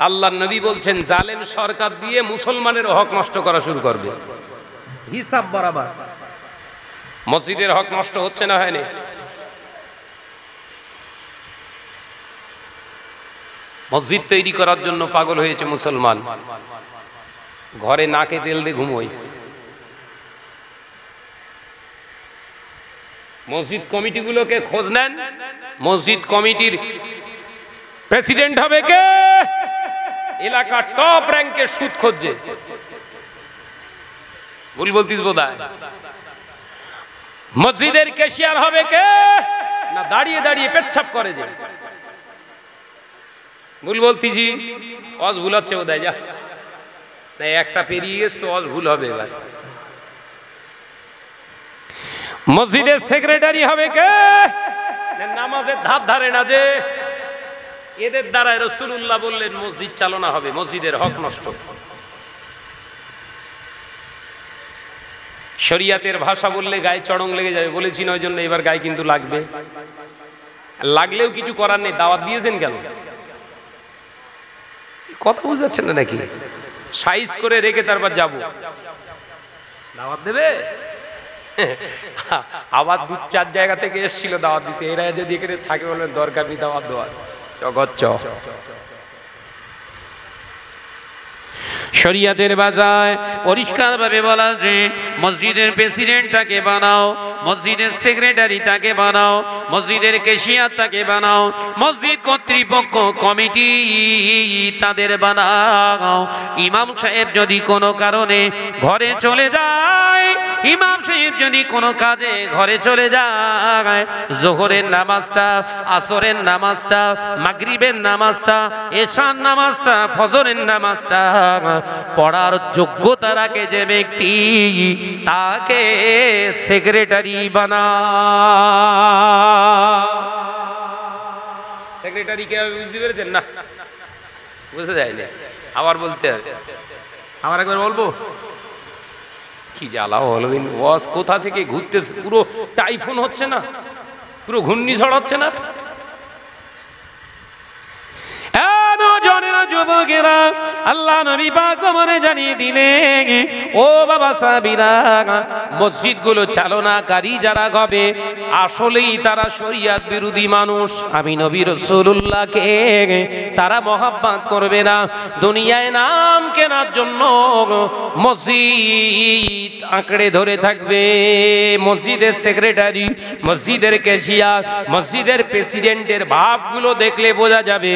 আল্লাহ নবী বলছেন, জালেম সরকার দিয়ে মুসলমানের হক নষ্ট করা শুরু করবে। হিসাব বরাবর। মসজিদের হক নষ্ট হচ্ছে না হয়নি? মসজিদ তৈরি করার জন্য পাগল হয়েছে মুসলমান। ঘরে নাকে তেল দিয়ে ঘুমোয়। মসজিদ কমিটিগুলোকে খোঁজ নেন। মসজিদ কমিটির প্রেসিডেন্ট হবে কে? এলাকার টপ র্যাঙ্কের সুদ খুঁজছে। ভুল বলতিস বোধ মসজিদের কেশিয়ার হবে কে? না দাঁড়িয়ে দাঁড়িয়ে পেচ্ছাপ করে যে। ভুল বলতিছি অজ ভুল হচ্ছে বোধ যা। একটা পেরিয়ে গেছে তো অজ ভুল হবে এবার। মসজিদের সেক্রেটারি হবে কে? নামাজের ধাপ ধারে না যে। এদের দ্বারা রসুল্লাহ বললেন, মসজিদ চালনা হবে, মসজিদের হক নষ্ট। শরিয়াতের ভাষা বললে গায়ে চড়ং লেগে যাবে বলেছি নয় জন্য এবার গায়ে কিন্তু লাগবে। লাগলেও কিছু করার নেই, দাওয়াত দিয়েছেন কেন? কথা বুঝাচ্ছেন না নাকি? সাইজ করে রেখে তারপর যাব। দাওয়াত দেবে? আবার দু চার জায়গা থেকে এসছিল দাওয়াত দিতে। এরা যদি এখানে থাকে বলবেন দরকার নেই দাওয়াত দেওয়ার। জগৎ চ। শরিয়াতের বাজায় পরিষ্কারভাবে বলা যে, মসজিদের প্রেসিডেন্ট তাকে বানাও, মসজিদের সেক্রেটারি তাকে বানাও, মসজিদের কেশিয়ার তাকে বানাও, মসজিদ কর্তৃপক্ষ কমিটি তাদের বানাও। ইমাম সাহেব যদি কোনো কারণে ঘরে চলে যায় ইমাম সাহেব যদি কোনো কাজে ঘরে চলে যায় জোহরের নামাজটা আসরের নামাজটা মাগরিবের নামাজটা এশার নামাজটা ফজরের নামাজটা পড়ার যোগ্যতা রাখে যে ব্যক্তি তাকে সেক্রেটারি বানা সেক্রেটারি কে বুঝতে পেরেছেন না বুঝতে যায়নি আবার বলতে হবে আবার একবার বলব কি জ্বালা হলোদিন ওয়াজ কোথা থেকে ঘুরতেছে? পুরো টাইফুন হচ্ছে না? পুরো ঘূর্ণিঝড় হচ্ছে না? যুবকেরা? আল্লাহ নবী পাক মনে জানিয়ে ও বাবা যারা আসলেই তারা বিরোধী মানুষ। আমি নবী তারা মহাব্বাত করবে না। দুনিয়ায় নাম কেনার জন্য মসজিদ আঁকড়ে ধরে থাকবে। মসজিদের সেক্রেটারি, মসজিদের ক্যাশিয়ার মসজিদের প্রেসিডেন্টের ভাবগুলো দেখলে বোঝা যাবে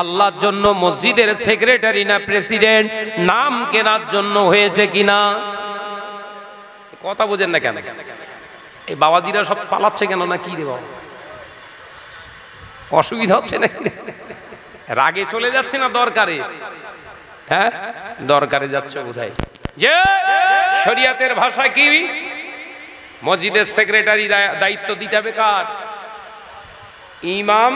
আল্লাহর জন্য মসজিদের সেক্রেটারি না প্রেসিডেন্ট নাম কেনার জন্য হয়েছে কিনা? কথা বোঝেন না কেন? এই বাবাদিরা সব পালাচ্ছে কেন না কি রে বাবা? অসুবিধা হচ্ছে না রাগে চলে যাচ্ছে না দরকারে? হ্যাঁ? দরকারে যাচ্ছে বোধহয়। যে শরিয়াতের ভাষা কি? মসজিদের সেক্রেটারি দায়িত্ব দিতে হবে কার? ইমাম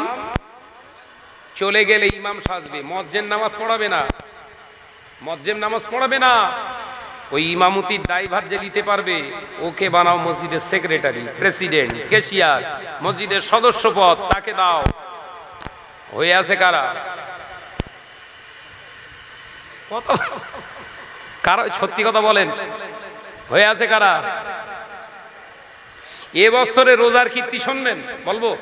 চলে গেলে ইমাম সাজবে। মজ্জের নামাজ পড়াবে না। মজ্জেম নামাজ পড়াবে না। ওই ইমামতির ড্রাইভার যে দিতে পারবে, ওকে বানাও মসজিদের সেক্রেটারি, প্রেসিডেন্ট, কেশিয়ার, মসজিদের সদস্য পদ, তাকে দাও। হয়ে আছে কারা? কত? কারা? সত্যি কথা বলেন। হয়ে আছে কারা? এ বছরে রোজার কীর্তি শুনবেন? বলব?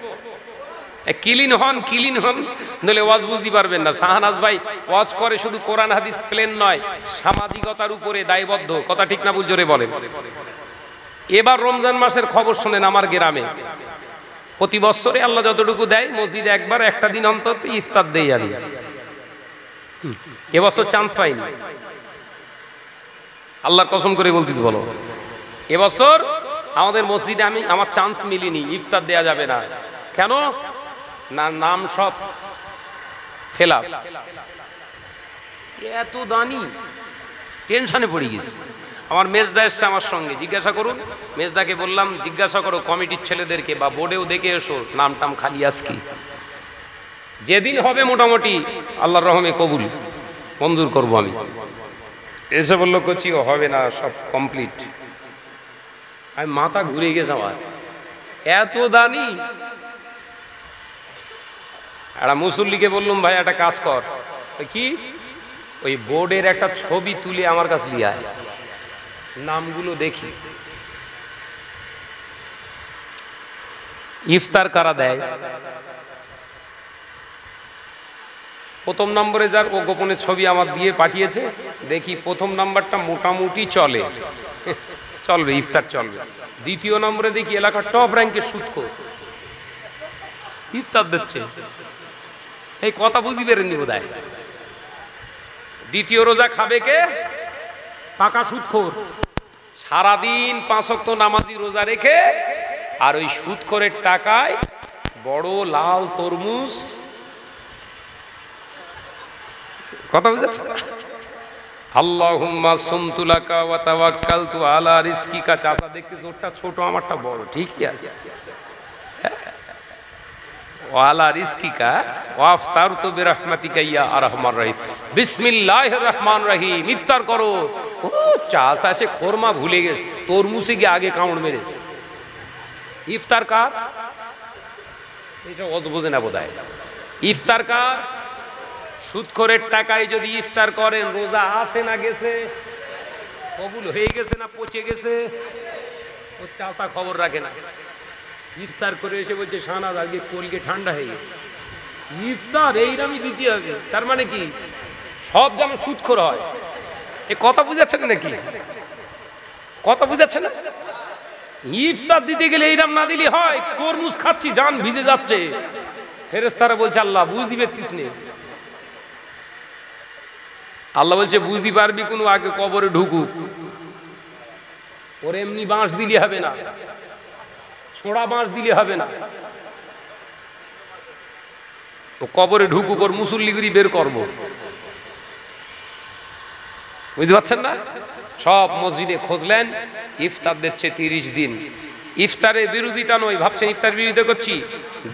কিলিন হন কিলিন হন, নইলে ওয়াজ বুঝতে পারবেন না। শাহনাজ ভাই ওয়াজ করে শুধু কোরআন, হাদিস প্লেন নয়, সামাজিকতার উপরে দায়বদ্ধ। কথা ঠিক না বুঝরে বলেন। এবার রমজান মাসের খবর শোনেন আমার গ্রামে। প্রতি বছরে আল্লাহ যতটুকু দেয়, মসজিদে একবার, একটা দিন অন্তত ইফতার দেই। আমি এবছর চান্স পাইনি। আল্লাহর কসম করে বলতে বলো। এবছর আমাদের মসজিদে আমি, আমার চান্স মিলিনি, ইফতার দেয়া যাবে না। কেন? না, নাম সব ফেলা এত দানি টেনশনে পড়ে গেছে। আমার মেজদা এসছে আমার সঙ্গে, জিজ্ঞাসা করুন। মেজদাকে বললাম, জিজ্ঞাসা করো কমিটির ছেলেদেরকে বা বোর্ডেও দেখে এসো, নাম টাম খালি আস কি। যেদিন হবে মোটামুটি, আল্লাহর রহমে কবুল। মঞ্জুর করব আমি। এসে বলল, কচি হবে না, সব কমপ্লিট। আমি মাথা ঘুরে গেছে আমার। এত দানি একটা মুসল্লিকে বললাম, ভাই, একটা কাজ কর। কি? ওই বোর্ডের একটা ছবি তুলে আমার কাছে লিয়ে নামগুলো দেখি। ইফতার কারা দেয়? প্রথম নম্বরে যার, ও গোপনে ছবি আমার দিয়ে পাঠিয়েছে। দেখি, প্রথম নাম্বারটা মোটামুটি চলে। চলবে, ইফতার চলবে। দ্বিতীয় নম্বরে দেখি, এলাকার টপ র্যাঙ্কের সুৎখো ইফতার দিচ্ছে। এই কথা বুঝি পেরেননি বোধ দ্বিতীয় রোজা খাবে কে? পাকা সুৎখোর সারাদিন পাঁচক্ত নামাজি রোজা রেখে আর ওই সুৎখোরের টাকায় বড় লাল তরমুজ। কথা বুঝেছ? তাওয়াক্কালতু আলা রিজকিকা। চাচা দেখতেছ ওরটা ছোট, আমারটা বড়, ঠিকই আছে। ওয়ালা রহমান রহিম। ইফতার করো। খোরমা ভুলে গেছে। গিয়ে আগে কামড় মেরে। ইফতার কার? এটা সুদখোরের টাকায় যদি ইফতার করেন, রোজা আসে না গেছে? কবুল হয়ে গেছে না পচে গেছে? ও চাতা খবর রাখে না। ইফতার করে এসে বলছে সানাদ আজকে কলকে ঠান্ডা হয়ে গেছে। ইফতার এইরামই দিতে হবে। তার মানে কি? সব যেন সুদখোর হয়। এ কথা বুঝাচ্ছেন নাকি? কথা বুঝাচ্ছে না? ইফতার দিতে গেলে এইরাম না দিলে হয়, তরমুজ খাচ্ছি, জান ভিজে যাচ্ছে। ফেরেস্তারা বলছে, আল্লাহ বুঝ দিবে কৃষ্ণে আল্লাহ বলছে, বুঝতে পারবি কোনো আগে কবরে ঢুকুক। ওর এমনি বাঁশ দিলে হবে না। ছোড়া বাঁশ দিলে হবে না। তো কবরে ঢুকুক, ওর মুসল্লিগুরি বের করব। বুঝতে পারছেন না? সব মসজিদে খোঁজলেন ইফতার দিচ্ছে তিরিশ দিন। ইফতারের বিরোধিতা নয়, ভাবছেন ইফতার বিরোধিতা করছি?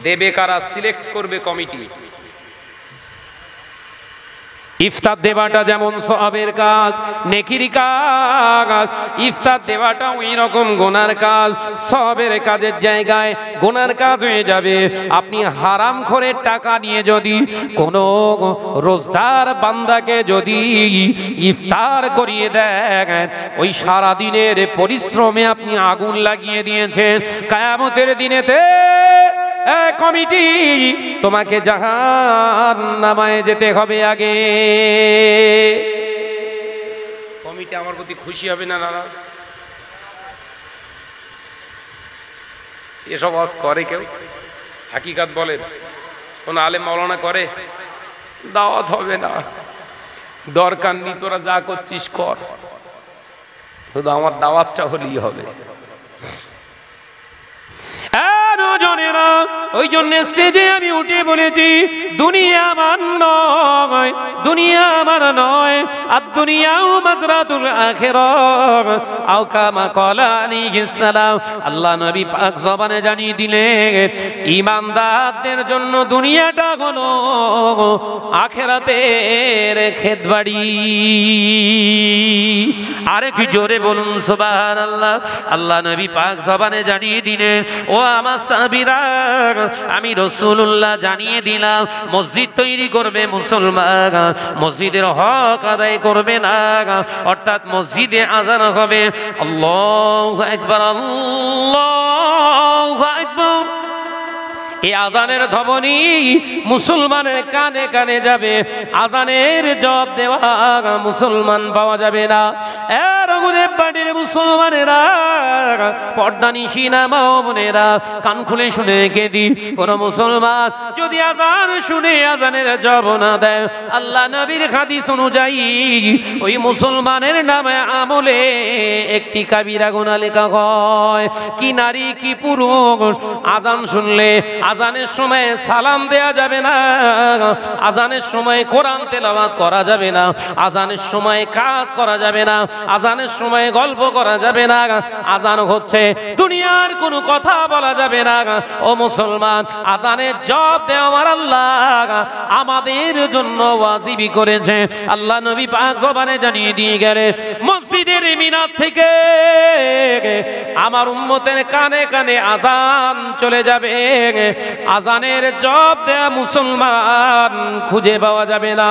দেবে কারা, সিলেক্ট করবে কমিটি। ইফতার দেওয়াটা যেমন সবের কাজ, নেকির কাজ, ইফতার দেওয়াটা ওই রকম গোনার কাজ, সবের কাজের জায়গায় গোনার কাজ হয়ে যাবে। আপনি হারাম করে টাকা নিয়ে যদি কোনো রোজদার বান্দাকে যদি ইফতার করিয়ে দেন, ওই সারা দিনের পরিশ্রমে আপনি আগুন লাগিয়ে দিয়েছেন। কায়ামতের দিনেতে কমিটি, তোমাকে জাহান নামায় যেতে হবে আগে। কমিটি আমার প্রতি খুশি হবে না, দাদা? এসব আজ করে কেউ? হাকিকাত বলেন, কোন আলে মাওলানা করে? দাওয়াত হবে না। দরকার নেই, তোরা যা করছিস কর। শুধু আমার দাওয়াতটা হলেই হবে। জনেরা ওই জন্য স্টেজে আমি উঠে বলেছি, দুনিয়া আমার নয়, দুনিয়া আমার নয়, আর দুনিয়াও মাজরাতুল আখিরাত। আও কামা ক্বালা আল্লাহ নবী পাক জবানে জানিয়ে দিলেন ঈমানদারদের জন্য দুনিয়াটা হলো আখেরাতের খেতবাড়ি। আরে কি জোরে বলুন, সুবহানাল্লাহ। আল্লাহ নবী পাক জবানে জানিয়ে দিলেন, ও আমার সাহাবীরা আমি রসুল্লাহ জানিয়ে দিলাম, মসজিদ তৈরি করবে মুসলমান, মসজিদের হক আদায় করবে না, অর্থাৎ মসজিদে আজান হবে। আল্লাহ একবার আল্লাহ একবার এই আজানের ধবনি মুসলমানের কানে কানে যাবে। আজানের জব দেওয়া মুসলমান পাওয়া যাবে না। মুসলমানেরা, পর্দা নিশি বোনেরা, কান খুলে শুনে রেখে দি কোন মুসলমান যদি আজান শুনে আজানের জব না দেয়, আল্লাহ নবীর হাদিস অনুযায়ী ওই মুসলমানের নামে আমলে একটি কাবিরা গোনা লেখা হয়। কি নারী, কি পুরুষ, আজান শুনলে আজানের সময় সালাম দেয়া যাবে না। আজানের সময় কোরআন তেলাওয়াত করা যাবে না। আজানের সময় কাজ করা যাবে না। আজানের সময় গল্প করা যাবে না। আজান হচ্ছে দুনিয়ার কোনো কথা বলা যাবে না। ও মুসলমান, আজানের জব দেওয়ার আল্লাহ। আমাদের জন্য ওয়াজিবি করেছে। আল্লাহ নবী পাক জবানে জানিয়ে দিয়ে গেলে, মসজিদের মিনার থেকে আমার উম্মতের কানে কানে আজান চলে যাবে। আজানের জব দেয়া মুসলমান খুঁজে পাওয়া যাবে না।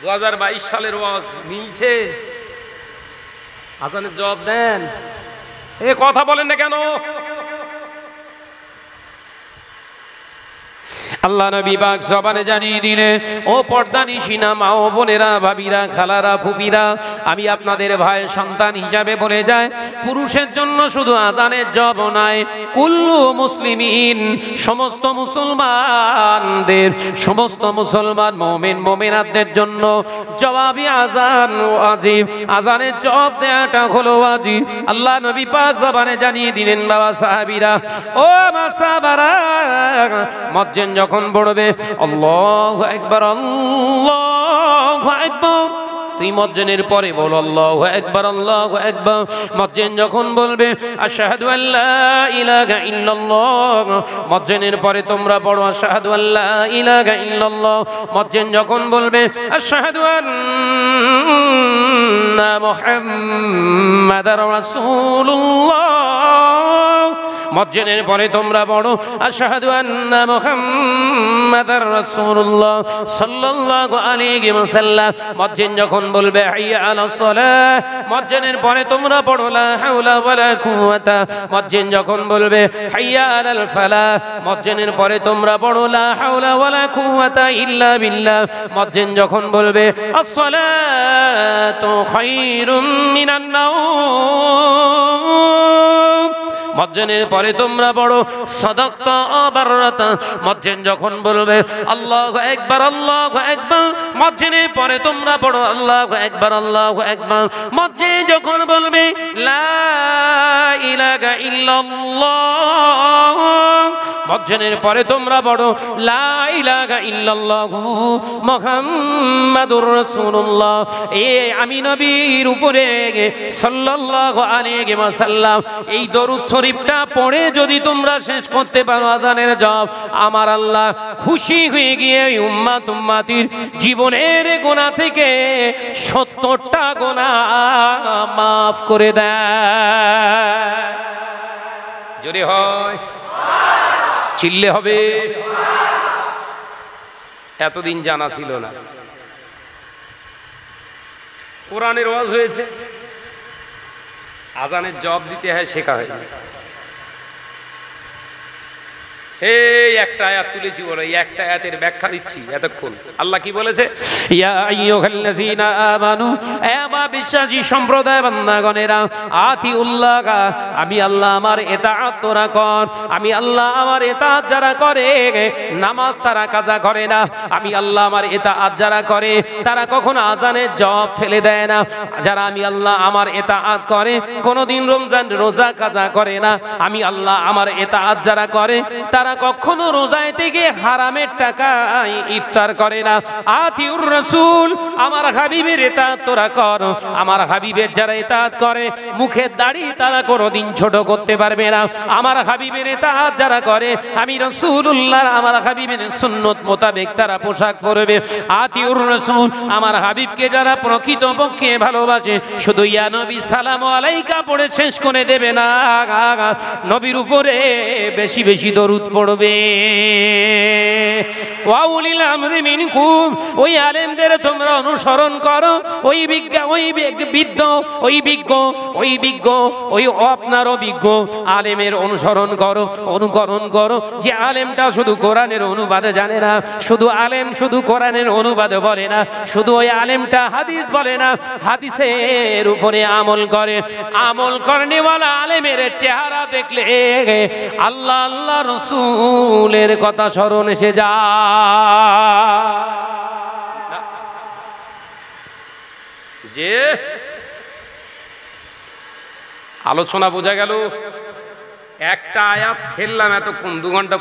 দু হাজার বাইশ সালের ওয়াজ মিলছে। আজানের জব দেন। এ কথা বলেন না কেন? আল্লাহ নবী জবানে জানিয়ে দিলে ও পর্দা নিশিনা মা ও বোনেরা, ভাবিরা, খালারা ফুপিরা আমি আপনাদের ভাই সন্তান হিসাবে বলে যায় পুরুষের জন্য শুধু আজানের জব নাই কুল্লু মুসলিমিন, সমস্ত মুসলমানদের, সমস্ত মুসলমান মোমেন মোমেনাদের জন্য জবাবি আজান ওয়াজিব আজানের জব দেয়াটা হলো ওয়াজিব। আল্লাহ নবী পাক জবানে জানিয়ে দিলেন, বাবা সাহাবীরা, ও মা সাহাবারা মজ্জেন যখন পড়বে আল্লাহ একবার আল্লাহ একবার তুই মজ্জনের পরে বল, আল্লাহ একবার আল্লাহ একবার মজ্জেন যখন বলবে, আশাহাদু আল্লাহ ইলাহা ইল্লাল্লাহ। মজ্জেনের পরে তোমরা পড়ো, আশাহাদু আল্লাহ ইলাহা ইল্লাল্লাহ। মজ্জেন যখন বলবে, আশাহাদু আন্না মুহাম্মাদার রাসূলুল্লাহ। মজ্জেনের পরে তোমরা পড়ো, আশহাদু আন্না মুহাম্মাদার রাসূলুল্লাহ সাল্লাল্লাহু আলাইহি ওয়াসাল্লাম। মজ্জেন যখন বলবে, হাইয়া আলাস সালাহ মজ্জেনের পরে তোমরা পড়ো, লা হাওলা ওয়ালা কুওয়াতা। মজ্জেন যখন বলবে, হাইয়া আলাল ফালাহ মজ্জেনের পরে তোমরা পড়ো, লা হাওলা ওয়ালা কুওয়াতা ইল্লা বিল্লাহ। মজ্জেন যখন বলবে, আসসালাতু খায়রুম মিনান নাওম। মজ্জনের পরে তোমরা বড় সদক্তা অবারতা মজ্জেন যখন বলবে, আল্লাহ একবার আল্লাহ একবার মজ্জেনের পরে তোমরা বড় আল্লাহ একবার আল্লাহ একবার মজ্জে যখন বলবে, লা মজ্জনের পরে তোমরা বড় লা ইলাহা ইল্লাল্লাহু মুহাম্মাদুর রাসূলুল্লাহ, এ আমি নবীর উপরে সাল্লাল্লাহু আলাইহি ওয়াসাল্লাম, এই দরুদ শরীফটা পড়ে যদি তোমরা শেষ করতে পারো আজানের জব, আমার আল্লাহ খুশি হয়ে গিয়ে ওই উম্মাত উম্মাতির জীবনের গোনা থেকে সত্তরটা গোনা মাফ করে দেয়। জোরে হয়, চিল্লে হবে। এতদিন জানা ছিল না। কোরআনের ওয়াজ হয়েছে, আজানের জব দিতে হয়, শেখা হয়েছে সেই একটা আয়াত তুলেছি এই একটা আয়াতের ব্যাখ্যা দিচ্ছি এতক্ষণ। আল্লাহ কি বলেছে? বিশ্বাসী সম্প্রদায় বান্দাগণেরা, আতিউল্লাহ, আমি আল্লাহ আমার ইতাআত তোরা কর, আমি আল্লাহ আমার ইতাআত যারা করে, নামাজ তারা কাজা করে না, আমি আল্লাহ আমার ইতাআত যারা করে, তারা কখনো আজানের জব ফেলে দেয় না, যারা আমি আল্লাহ আমার এটা ইতাআত করে, কোনোদিন রমজান রোজা কাজা করে না, আমি আল্লাহ আমার ইতাআত যারা করে, তারা কখনো রোজায় থেকে হারামের টাকায় ইফতার করে না। আতিউর রসুল, আমার হাবিবের এতাত তোরা কর। আমার হাবিবের যারা এতাত করে, মুখের দাড়ি তারা কোনোদিন ছোট করতে পারবে না। আমার হাবিবের এতাত যারা করে, আমি রসুল্লাহ আমার হাবিবের সুন্নত মোতাবেক তারা পোশাক পরবে। আতিউর রসুল, আমার হাবিবকে যারা প্রকৃত পক্ষে ভালোবাসে, শুধু ইয়া নবী সালাম আলাইকা পড়ে শেষ করে দেবে না। নবীর উপরে বেশি বেশি দরুদ পড়বে ওয়াউলিল আমরি মিনকুম, ওই আলেমদের তোমরা অনুসরণ করো। ওই ওই বিদ্য, ওই বিজ্ঞ ওই বিজ্ঞ, ওই আপনার অভিজ্ঞ আলেমের অনুসরণ করো, অনুকরণ করো। যে আলেমটা শুধু কোরআনের অনুবাদে জানে না, শুধু আলেম শুধু কোরআনের অনুবাদে বলে না, শুধু ওই আলেমটা হাদিস বলে না, হাদিসের উপরে আমল করে। আমল করেনিওয়ালা আলেমের চেহারা দেখলে আল্লাহ আল্লাহ রসুলের কথা স্মরণ এসে যা। যে আলোচনা বোঝা গেল, একটা আয়াত ঠেললাম এতক্ষণ, দু ঘণ্টা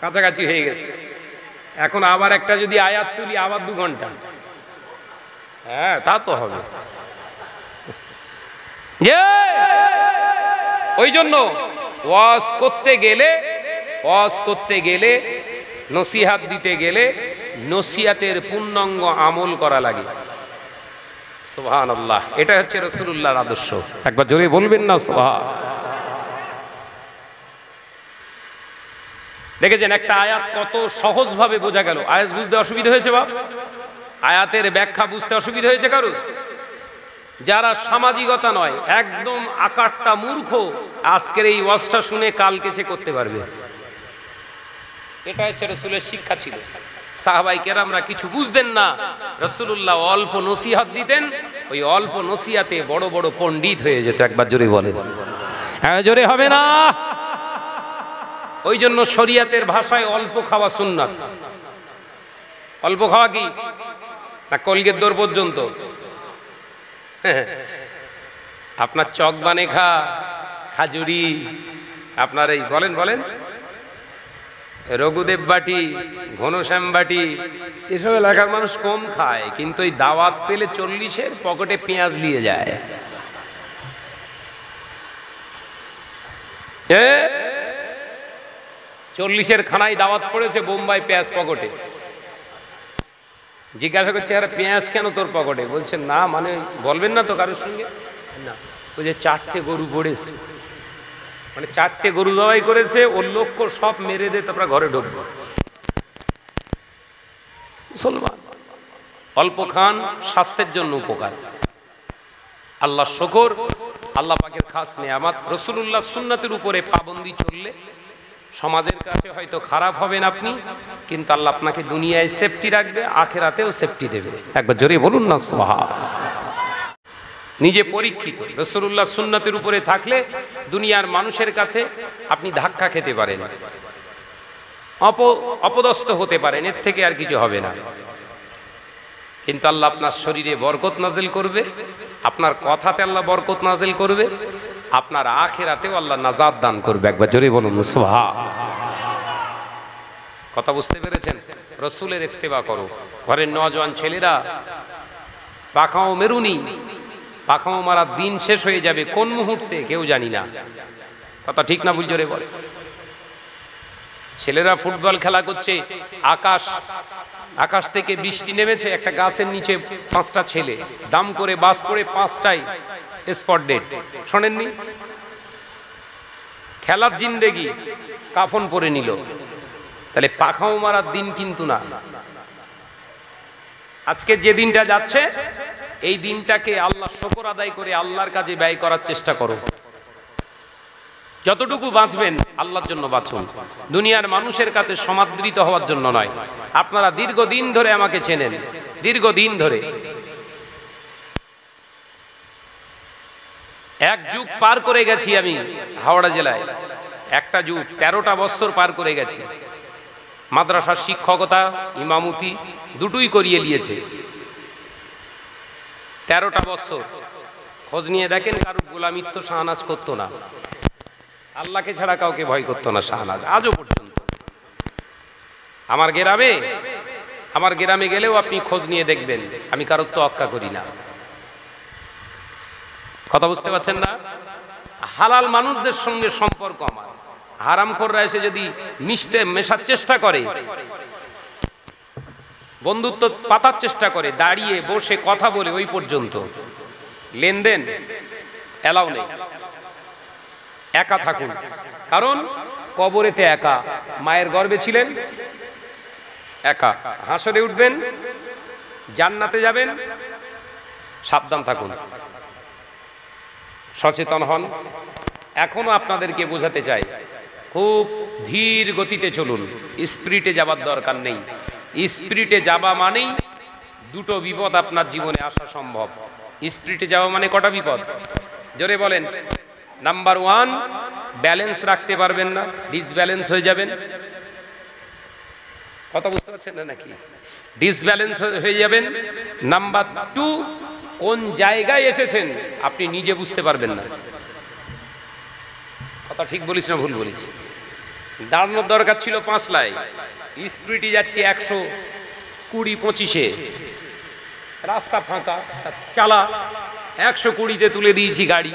কাছাকাছি হয়ে গেছে। এখন আবার একটা যদি আয়াত তুলি, আবার দু ঘণ্টা। হ্যাঁ তা তো হবে। যে ওই জন্য ওয়াজ করতে গেলে, ওয়াজ করতে গেলে, নসিহাত দিতে গেলে নসিহাতের পূর্ণাঙ্গ আমল করা লাগে। সুবহান আল্লাহ এটা হচ্ছে রসুল্লাহর আদর্শ। একবার জোরে বলবেন না, সুবহান। দেখেছেন একটা আয়াত কত সহজভাবে বোঝা গেল। আয়াত বুঝতে অসুবিধা হয়েছে বাপ? আয়াতের ব্যাখ্যা বুঝতে অসুবিধা হয়েছে কারও যারা সামাজিকতা নয়, একদম আকারটা মূর্খ, আজকের এই ওয়াজটা শুনে কালকে সে করতে পারবে। এটা হচ্ছে রসুলের শিক্ষা ছিল। সাহাবাই কেরামরা কিছু বুঝতেন না। রসুল্লাহ অল্প নসিহাত দিতেন, ওই অল্প নসিহাতে বড় বড় পণ্ডিত হয়ে যেত, একবার জোরে বলেন। হ্যাঁ জোরে হবে না। ওই জন্য শরিয়াতের ভাষায় অল্প খাওয়া সুন্নাত। অল্প খাওয়া কি? না কলগের দৌড় পর্যন্ত। আপনার চক বানে খা খাজুরি, আপনার এই, বলেন বলেন। রঘুদেব বাটি, ঘনশ্যাম বাটি, এসব এলাকার মানুষ কম খায়, কিন্তু এই দাওয়াত পেলে চল্লিশের পকেটে পেঁয়াজ নিয়ে যায়। চল্লিশের খানায় দাওয়াত পড়েছে বোম্বাই পেঁয়াজ পকেটে। জিজ্ঞাসা করছে আরে পেঁয়াজ কেন তোর পকেটে? বলছে না মানে বলবেন না তো কারোর সঙ্গে? না। ওই যে চারটে গরু পড়েছে মানে চারটে গরু জবাই করেছে ওর লক্ষ্য সব মেরে দে তারপরে ঘরে ঢুকবো। মুসলমান অল্প খান স্বাস্থ্যের জন্য উপকার। আল্লাহ শকর আল্লাহ পাকের খাস নেয়ামাত। রসুল্লাহ সুন্নাতের উপরে পাবন্দি চললে সমাজের কাছে হয়তো খারাপ হবেন আপনি, কিন্তু আল্লাহ আপনাকে দুনিয়ায় সেফটি রাখবে, আখেরাতেও সেফটি দেবে। একবার জোরে বলুন না সোহা নিজে পরীক্ষিত রসুল্লাহ সুন্নতের উপরে থাকলে দুনিয়ার মানুষের কাছে আপনি ধাক্কা খেতে পারেন। অপ, অপদস্থ হতে পারেন, এর থেকে আর কিছু হবে না। কিন্তু আল্লাহ আপনার শরীরে বরকত নাজিল করবে, আপনার কথাতে আল্লাহ বরকত নাজিল করবে আপনার আখেরাতেও আল্লাহ নাজাদ দান করবে। একবার জোরে বলুন সুবহা কথা বুঝতে পেরেছেন? রসুলের ইত্তেবা করো। ঘরের নজওয়ান ছেলেরা, পাখাও মেরুনি, পাখাও মারার দিন শেষ হয়ে যাবে, কোন মুহূর্তে কেউ জানি না। কথা ঠিক না জোরে বলে। ছেলেরা ফুটবল খেলা করছে, আকাশ আকাশ থেকে বৃষ্টি নেমেছে, একটা গাছের নিচে পাঁচটা ছেলে, দাম করে বাস করে পাঁচটাই স্পট ডেট। শোনেননি? খেলার জিন্দেগি কাফন পরে নিল। তাহলে পাখাও মারার দিন কিন্তু না। আজকে যে দিনটা যাচ্ছে, এই দিনটাকে আল্লাহ শকর আদায় করে আল্লাহর কাজে ব্যয় করার চেষ্টা করো। যতটুকু বাঁচবেন, আল্লাহর জন্য বাঁচুন। দুনিয়ার মানুষের কাছে সমাদৃত হওয়ার জন্য নয়। আপনারা দীর্ঘদিন ধরে আমাকে চেনেন। দীর্ঘদিন ধরে। এক যুগ পার করে গেছি আমি হাওড়া জেলায়। একটা যুগ তেরোটা বছর পার করে গেছি। মাদ্রাসার শিক্ষকতা, ইমামতি দুটোই করিয়ে নিয়েছে। তেরোটা বছর। খোঁজ নিয়ে দেখেন কারও গোলামিত্ব শাহনাজ করতো না। আল্লাহকে ছাড়া কাউকে ভয় করতো না শাহনাজ, আজও পর্যন্ত। আমার গ্রামে আমার গ্রামে গেলেও আপনি খোঁজ নিয়ে দেখবেন, আমি কারোর তো অক্কা করি না। কথা বুঝতে পারছেন না? হালাল মানুষদের সঙ্গে সম্পর্ক আমার। হারামখোররা এসে যদি মিশতে, মেশার চেষ্টা করে, বন্ধুত্ব পাতার চেষ্টা করে, দাঁড়িয়ে বসে কথা বলে ওই পর্যন্ত। লেনদেন এলাও নেই। একা থাকুন। কারণ কবরেতে একা। মায়ের গর্বে ছিলেন, একা। হাসরে উঠবেন, জান্নাতে যাবেন, সাবধান থাকুন। সচেতন হন। এখনও আপনাদেরকে বোঝাতে চাই, খুব ধীর গতিতে চলুন, স্পিরিটে যাবার দরকার নেই। স্পিরিটে যাবা মানেই দুটো বিপদ আপনার জীবনে আসা সম্ভব। স্পিরিটে যাওয়া মানে কটা বিপদ? জোরে বলেন। নাম্বার ওয়ান, ব্যালেন্স রাখতে পারবেন না, ডিসব্যালেন্স হয়ে যাবেন। কথা বুঝতে পারছেন না নাকি? ডিসব্যালেন্স হয়ে যাবেন। নাম্বার টু কোন জায়গায় এসেছেন, আপনি নিজে বুঝতে পারবেন না। কথা ঠিক বলিস না, ভুল বলিস। দাঁড়ানোর দরকার ছিল পাঁচলায় স্পিডে যাচ্ছে একশো কুড়ি পঁচিশে। রাস্তা ফাঁকা চালা। একশো কুড়িতে তুলে দিয়েছি গাড়ি।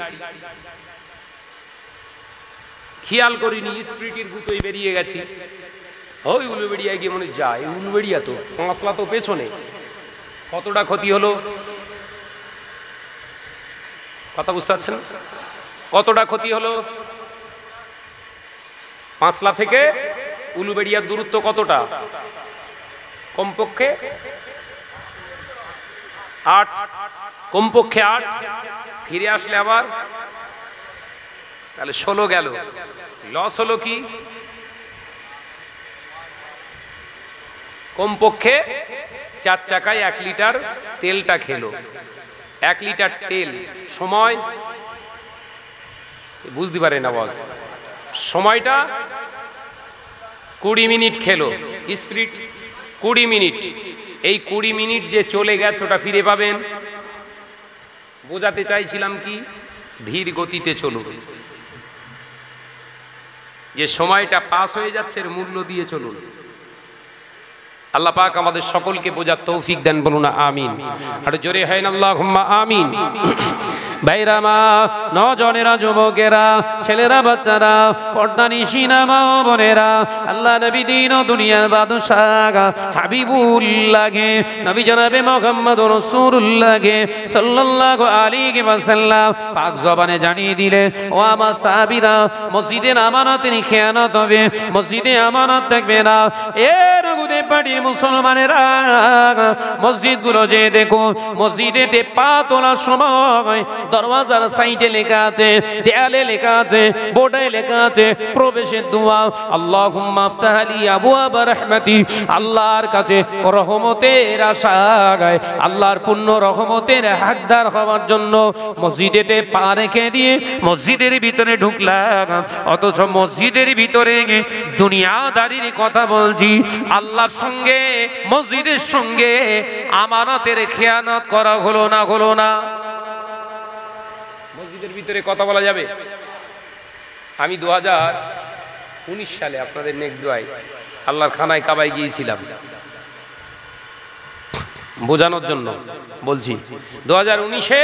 খেয়াল করিনি স্পিডের গুতোই বেরিয়ে গেছি। ওই উলুবেড়িয়ায় গিয়ে মনে যায় উলুবেড়িয়া তো পাঁচলা তো পেছনে। কতটা ক্ষতি হলো? কথা বুঝতে পারছেন? কতটা ক্ষতি হলো? পাঁচলা থেকে উলুবেড়িয়ার দূরত্ব কতটা? কমপক্ষে আট। কমপক্ষে আট। ফিরে আসলে আবার তাহলে ষোলো গেল। লস হলো কি? কমপক্ষে চার চাকায় এক লিটার তেলটা খেলো। এক লিটার তেল, সময়? বুঝতে পারে না বস। সময়টা কুড়ি মিনিট খেলো। স্পিরিট কুড়ি মিনিট। এই কুড়ি মিনিট যে চলে গেছে, ওটা ফিরে পাবেন। বোঝাতে চাইছিলাম কি? ধীর গতিতে চলুন যে সময়টা পাস হয়ে যাচ্ছে মূল্য দিয়ে চলুন। আল্লাহ পাক আমাদের সকলকে বোঝার তৌফিক দেন, বলুন আমিন। আর জোরে হয় না আল্লাহ আমিন। ভাইরা মা নজনেরা যুবকেরা, ছেলেরা, বাচ্চারা পর্দানি সিনামা বোনেরা, আল্লাহ নবী দিন দুনিয়ার বাদশাহ হাবিবুল্লাহে নবী জনাবে মোহাম্মদ রসুল্লাহে সাল্লাল্লাহু আলাইহি ওয়াসাল্লাম। পাক জবানে জানিয়ে দিলে, ও আমার সাহাবীরা মসজিদের আমানতের খেয়ানত হবে, মসজিদে আমানত থাকবে না। এর গুদে পার্টির মুসলমানেরা মসজিদগুলো যে দেখো মসজিদে পা তোলার সময় দরওয়াজার সাইডে লেখা আছে, দেয়ালে লেখা আছে বোর্ডে লেখা আছে, প্রবেশের দোয়া আল্লাহ আফতাহালি আবু আবার রহমতি, আল্লাহর কাছে রহমতের আশা গায় আল্লাহর পূর্ণ রহমতের হাকদার হওয়ার জন্য মসজিদেতে পা রেখে দিয়ে মসজিদের ভিতরে ঢুকলাম, অথচ মসজিদের ভিতরে দুনিয়াদারির কথা বলছি, আল্লাহর সঙ্গে, মসজিদের সঙ্গে আমানতের খেয়ানত করা হলো না হলো না। ভিতরে কথা বলা যাবে? আমি দু হাজার উনিশ সালে আপনাদের নেক দোয়াই আল্লাহর খানায় কাবায় গিয়েছিলাম। বোঝানোর জন্য বলছি দু হাজার উনিশে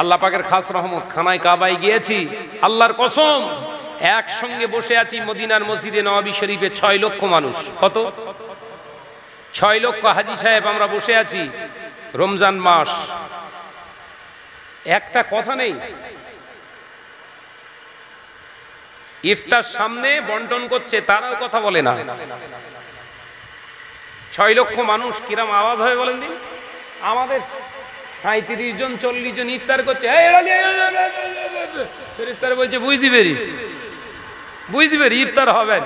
আল্লাহ পাকের খাস রহমত, খানায় কাবায় গিয়েছি। আল্লাহর কসম, একসঙ্গে বসে আছি মদিনার মসজিদে নওয়াবি শরীফে ছয় লক্ষ মানুষ। কত? ছয় লক্ষ হাজি সাহেব আমরা বসে আছি রমজান মাস। একটা কথা নেই ইফতার সামনে বন্টন করছে, তারাও কথা বলে না। ছয় লক্ষ মানুষ, কিরাম আওয়াজ হয় বলেন দিন? আমাদের সাঁত্রিশ জন, চল্লিশ জন ইফতার করছে। ফেরেশতারা বলছে, বুঝতে পেরি বুঝতে পেরি ইফতার হবেন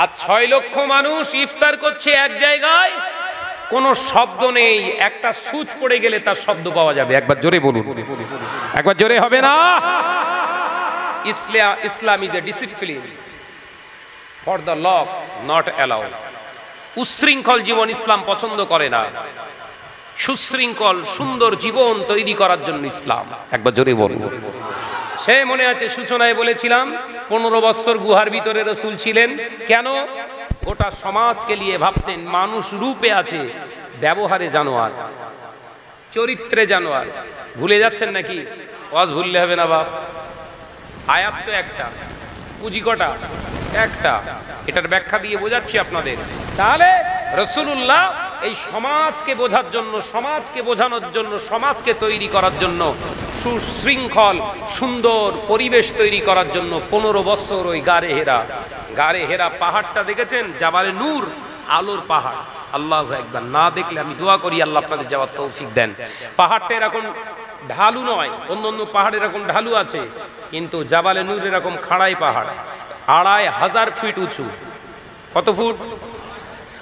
আর ছয় লক্ষ মানুষ ইফতার করছে এক জায়গায়, কোনো শব্দ নেই। একটা সুচ পড়ে গেলে তার শব্দ পাওয়া যাবে। একবার জোরে বলুন। একবার জোরে হবে না? Islam Islam is a discipline for the law not allow উশৃঙ্খল জীবন ইসলাম পছন্দ করে না। সুশৃঙ্খল, সুন্দর জীবন তৈরি করার জন্য ইসলাম। একবার জোরে বলুন সে মনে আছে সূচনায় বলেছিলাম, পনেরো বছর গুহার ভিতরে রসুল ছিলেন। কেন? গোটা সমাজকে নিয়ে ভাবতেন, মানুষ রূপে আছে, ব্যবহারে জানোয়ার, চরিত্রে জানোয়ার। ভুলে যাচ্ছেন নাকি? ওয়াজ ভুললে হবে না বাপ। আয়াত তো একটা, পুঁজি কটা, একটা। এটার ব্যাখ্যা দিয়ে বোঝাচ্ছি আপনাদের। তাহলে রসুল্লাহ এই সমাজকে বোঝার জন্য, সমাজকে বোঝানোর জন্য, সমাজকে তৈরি করার জন্য, সুশৃঙ্খল, সুন্দর পরিবেশ তৈরি করার জন্য পনেরো বছর ওই গারে হেরা। গারে হেরা পাহাড়টা দেখেছেন? জাবালে নূর, আলোর পাহাড়। আল্লাহ একবার না দেখলে আমি দোয়া করি, আল্লাহ আপনাদের যাওয়ার তৌফিক দেন। পাহাড়টা এরকম ঢালু নয়, অন্য অন্য পাহাড় এরকম ঢালু আছে, কিন্তু জাবালে নূর এরকম খাড়াই পাহাড়, আড়াই হাজার ফিট উঁচু। কত ফুট?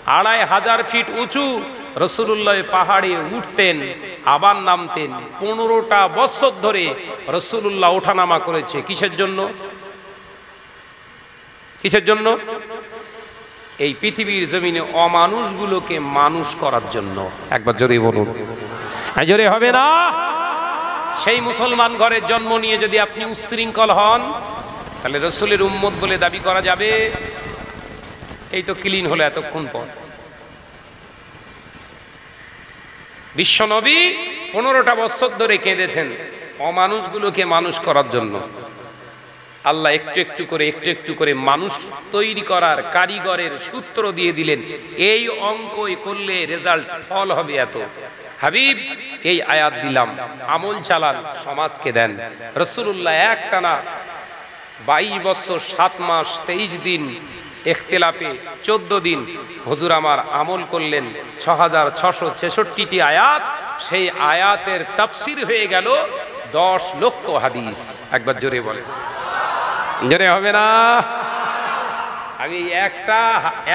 আড়াই হাজার ফিট উঁচু। রসুল্লাহ পাহাড়ে উঠতেন, আবার নামতেন। পনেরোটা বছর ধরে রসুল্লাহ ওঠানামা করেছে। কিসের জন্য? কিসের জন্য? এই পৃথিবীর জমিনে অমানুষগুলোকে মানুষ করার জন্য। একবার জোরে বলুন। জোরে হবে না? সেই মুসলমান ঘরের জন্ম নিয়ে যদি আপনি উচ্ছৃঙ্খল হন, তাহলে রসুলের উম্মত বলে দাবি করা যাবে। এই তো ক্লিন হলো এতক্ষণ পর। বিশ্বনবী পনেরোটা বছর ধরে কেঁদেছেন অমানুষগুলোকে মানুষ করার জন্য। আল্লাহ একটু একটু করে, একটু একটু করে মানুষ তৈরি করার কারিগরের সূত্র দিয়ে দিলেন, এই অঙ্কই করলে রেজাল্ট ফল হবে এত। হাবিব, এই আয়াত দিলাম। আমল চালান সমাজকে দেন। রসুল্লাহ এক টানা বাইশ বছর, সাত মাস, তেইশ দিন এখতেলাপে চোদ্দ দিন হজুর আমার আমল করলেন। ছ হাজার ছশো ছেষট্টিটি আয়াত, সেই আয়াতের তাফসির হয়ে গেল দশ লক্ষ হাদিস। একবার জোরে বলে জোরে হবে না? আমি একটা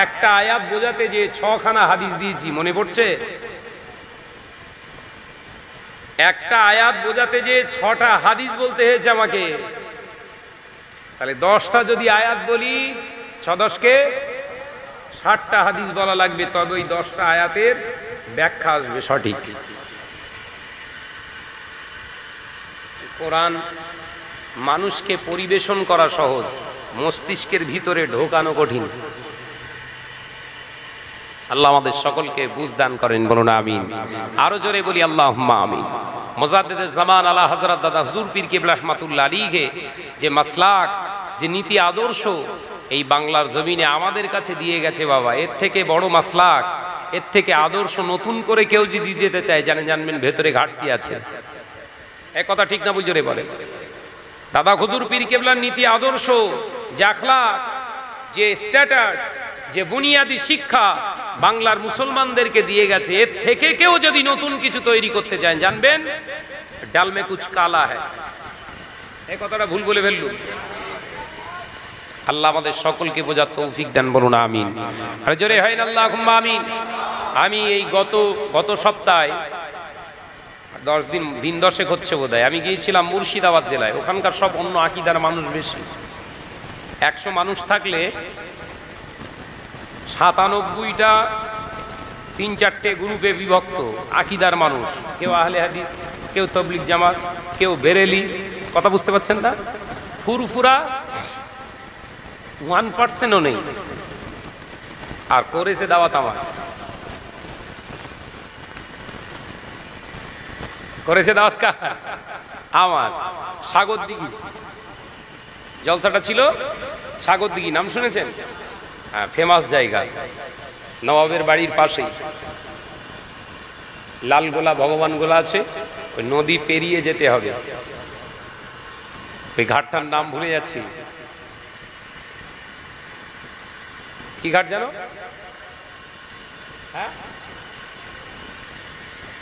একটা আয়াত বোঝাতে যে ছখানা হাদিস দিয়েছি, মনে পড়ছে? একটা আয়াত বোঝাতে যে ছটা হাদিস বলতে হয়েছে আমাকে। তাহলে দশটা যদি আয়াত বলি, ছ দশকে ষাটটা হাদিস বলা লাগবে তবে ওই দশটা আয়াতের ব্যাখ্যা আসবে সঠিক। কোরআন মানুষকে পরিবেশন করা সহজ, মস্তিষ্কের ভিতরে ঢোকানো কঠিন। আল্লাহ আমাদের সকলকে বুঝ দান করেন, বলুন আমিন। আরও জোরে বলি আল্লাহ আমিন। মোজাদ্দেদের জামান আল্লাহ হজরত দাদা হুজুর পীর কেবলা রহমাতুল্লাহ আলীকে যে মাসলাক, যে নীতি আদর্শ এই বাংলার জমিনে আমাদের কাছে দিয়ে গেছে বাবা। এর থেকে বড় মাসলাক, এর থেকে আদর্শ নতুন করে কেউ যদি দিতে চায় জানে জানবেন ভেতরে ঘাটতি আছে। এক কথা ঠিক না বুঝরে বলে দাদা হুজুর পীর কেবলার নীতি আদর্শ আখলাক, যে স্ট্যাটাস যে বুনিয়াদি শিক্ষা বাংলার মুসলমানদেরকে দিয়ে গেছে, এর থেকে কেউ যদি নতুন কিছু তৈরি করতে চান জানবেন? ডালমে কুচ কালা হ্যাঁ এই কথাটা ভুল বলে ফেললুম। আল্লাহ আমাদের সকলকে বোঝার তৌফিক দেন বলুন, আমিন। আর জোরে হয় না আল্লাহ আমিন। আমি এই গত গত সপ্তাহে দশ দিন দিন দশেক হচ্ছে বোধ আমি গিয়েছিলাম মুর্শিদাবাদ জেলায়, ওখানকার সব অন্য আকিদার মানুষ বেশি। একশো মানুষ থাকলে সাতানব্বইটা তিন চারটে গ্রুপে বিভক্ত, আকিদার মানুষ। কেউ আহলে হাদিস, কেউ তবলিক জামাত, কেউ বেরেলি। কথা বুঝতে পারছেন না? ফুরফুরা ওয়ান পার্সেন্টও নেই। আর করেছে দাওয়াত আমার। করেছে দাওয়াত কা? আমার। সাগর দিঘি জলসাটা ছিল সাগর দিঘি নাম শুনেছেন? হ্যাঁ ফেমাস জায়গা, নবাবের বাড়ির পাশেই। লালগোলা ভগবান গোলা আছে, ওই নদী পেরিয়ে যেতে হবে। ওই ঘাটটার নাম ভুলে যাচ্ছি। কি ঘাট জানো? হ্যাঁ?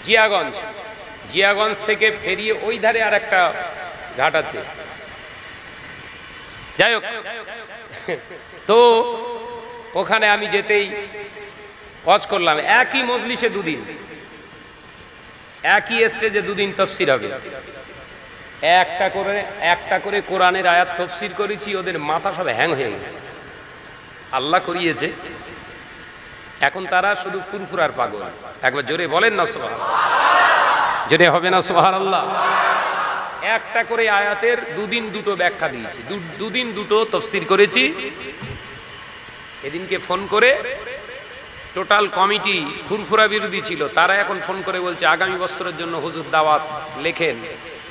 জিয়াগঞ্জ। জিয়াগঞ্জ থেকে ফেরিয়ে ওই ধারে আর একটা ঘাট আছে। যাই হোক। তো ওখানে আমি যেতেই হজ করলাম। একই মজলিসে দুদিন। একই স্টেজে দুদিন তফসির হবে। একটা করে একটা করে কোরআনের আয়াত তফসির করেছি, ওদের মাথা সব হ্যাং হয়ে গেছে। আল্লাহ করিয়েছে। এখন তারা শুধু ফুরফুরার পাগল। একবার জোরে বলেন না সোহার জোরে হবে না সোহার আল্লাহ একটা করে আয়াতের দুদিন দুটো ব্যাখ্যা দিয়েছি। দুদিন দুটো তফসির করেছি। এদিনকে ফোন করে টোটাল কমিটি ফুরফুরা বিরোধী ছিল। তারা এখন ফোন করে বলছে, আগামী বছরের জন্য হুজুর দাওয়াত লেখেন।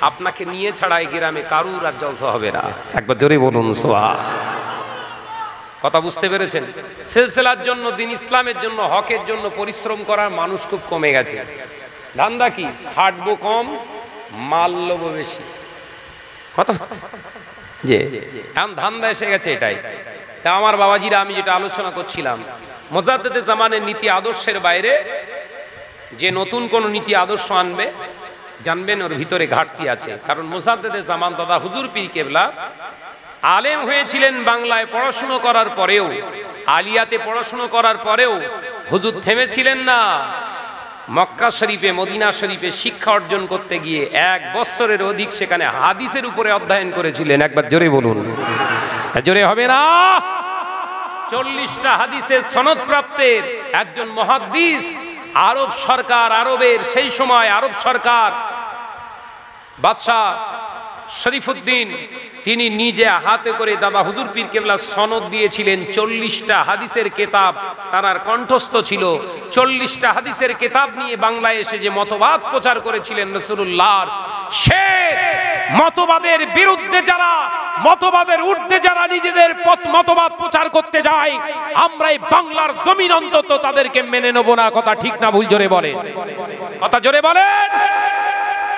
আপনাকে নিয়ে ছাড়া এই গ্রামে কারুর আর জলসা হবে না। একবার জোরে বলুন সোহা কথা বুঝতে পেরেছেন? সিলসিলার জন্য, দিন ইসলামের জন্য, হকের জন্য পরিশ্রম করার মানুষ খুব কমে গেছে। ধান্দা কি? খাটবো কম, মাল লোবো বেশি। কথা যে, এখন ধান্দা এসে গেছে এটাই। তা আমার বাবাজিরা আমি যেটা আলোচনা করছিলাম। মোজাদ্দেদে জামানের নীতি আদর্শের বাইরে যে নতুন কোন নীতি আদর্শ আনবে, জানবেন ওর ভিতরে ঘাটতি আছে। কারণ মোজাদ্দেদে জামান দাদা হুজুর পীর কেবলা আলেম হয়েছিলেন বাংলায় পড়াশুনো করার পরেও, আলিয়াতে পড়াশুনো করার পরেও হুজুর থেমেছিলেন না। মক্কা শরীফে, মদিনা শরীফে শিক্ষা অর্জন করতে গিয়ে এক বছরের অধিক সেখানে হাদিসের উপরে অধ্যয়ন করেছিলেন। একবার জোরে বলুন। জোরে হবে না। চল্লিশটা হাদিসের সনদ প্রাপ্তের একজন মহাদিস আরব সরকার, আরবের সেই সময় আরব সরকার, বাদশাহ শরীফুদ্দিন তিনি নিজে হাতে করে দাদা হুজুর পীর কেবলা সনদ দিয়েছিলেন। চল্লিশটা হাদিসের কেতাব তার কণ্ঠস্থ ছিল। চল্লিশটা হাদিসের কেতাব নিয়ে বাংলায় এসে যে মতবাদ প্রচার করেছিলেন রসুল্লাহর সে মতবাদের বিরুদ্ধে যারা, মতবাদের ঊর্ধ্বে যারা নিজেদের মতবাদ প্রচার করতে যায় আমরা এই বাংলার জমিন অন্তত তাদেরকে মেনে নেব না, কথা ঠিক না, ভুল জোরে বলে কথা জোরে বলেন।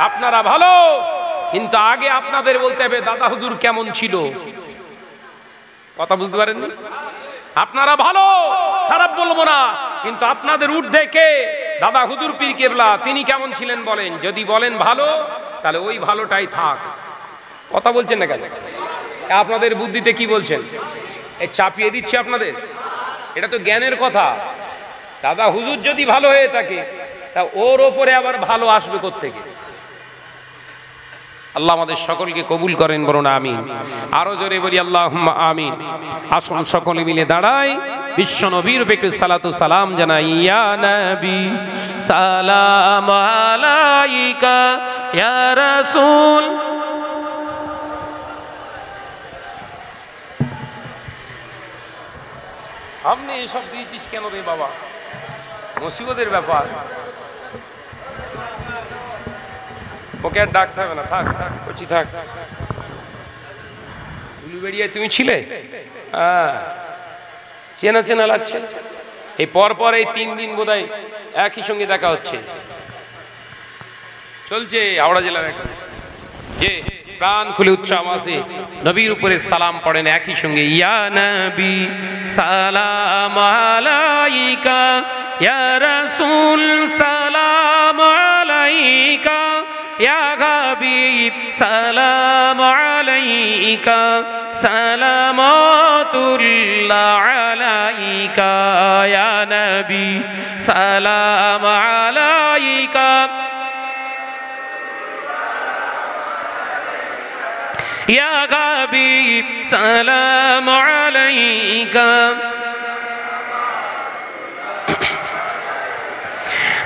আপনারা ভালো? কিন্তু আগে আপনাদের বলতে হবে, দাদা হুজুর কেমন ছিল? কথা বুঝতে পারেননি? আপনারা ভালো, খারাপ বলব না, কিন্তু আপনাদের ঊর্ধ্বে কে? দাদা হুজুর পীর কেবলা, তিনি কেমন ছিলেন বলেন? যদি বলেন ভালো, তাহলে ওই ভালোটাই থাক। কথা বলছেন না কেন? আপনাদের বুদ্ধিতে কি বলছেন? এ চাপিয়ে দিচ্ছে আপনাদের? এটা তো জ্ঞানের কথা। দাদা হুজুর যদি ভালো হয়ে থাকে, তা ওর ওপরে আবার ভালো আসবে কোত্থেকে? আল্লাহ আমাদের সকলকে কবুল করেন বলুন আমিন। আরও জোরে বলি আল্লাহ আমিন। আসুন সকলে মিলে দাঁড়াই। বিশ্ব নবীর একটু সালাতু সালাম জানাই। নবী, সালাম আলাইকা, ইয়া রাসূল। আপনি এসব দিয়েছিস কেন রে বাবা? মুসিবতের ব্যাপার। ওকে আর ডাকতে হবে না, থাক বলছি থাক। তুমি ছিলে? হ্যাঁ। চেনা চেনা লাগছে। এই পর পর এই তিন দিন বোধ একই সঙ্গে দেখা হচ্ছে। চলছে হাওড়া জেলার যে প্রাণ খুলে উচ্চ আওয়াজে নবীর উপরে সালাম পড়েন একই সঙ্গে, ইয়া নবী, সালাম আলাইকা, ইয়া রাসূল سلام عليك. سلامات الله عليك يا نبي. سلام عليك. يا غبي سلام عليك.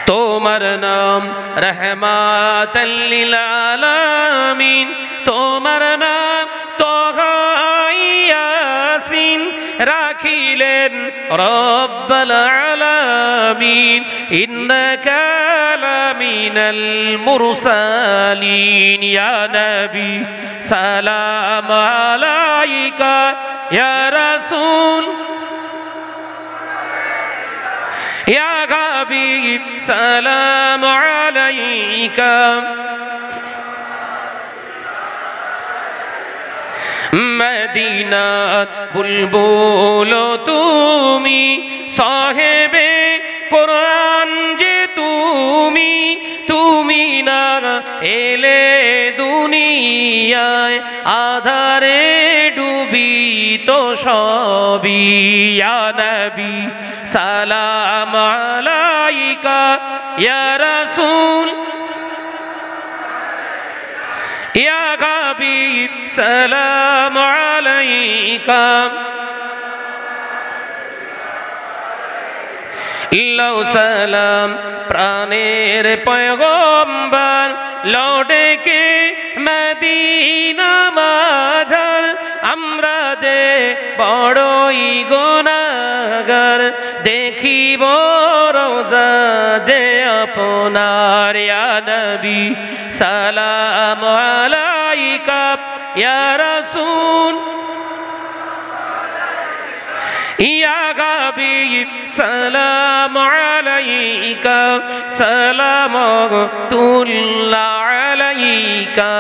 তোমার নাম রহমাতাল্লিল আলামিন তোমার নাম তোহাইয়াসিন রাখিলেন রব্বাল আলামিন ইন্নাকা লামিনাল মুরসালিন ইয়া নবী সালাম আলাইকা ইয়া রাসূল يا حبيب سلام عليك মদিনার বুলবুল তুমি সাহেবে কোরআন যে তুমি তুমি না এলে দুনিয়ায় আধারে ডুবি তো সবই ইয়া নবী সালাম আলাইকা, ইয়া রাসূল। ইয়া হাবিব, সালাম আলাইকা। লও সালাম, প্রাণের পয়গম্বর, লৌটে কে মদিনা মাঝার। আমরা যে বড়ই গোনা اگر وہ روزہ جے اپنا یا نبی سلام علیکہ یا رسول، یا غبی سلام علیکہ سلام اللہ علیکہ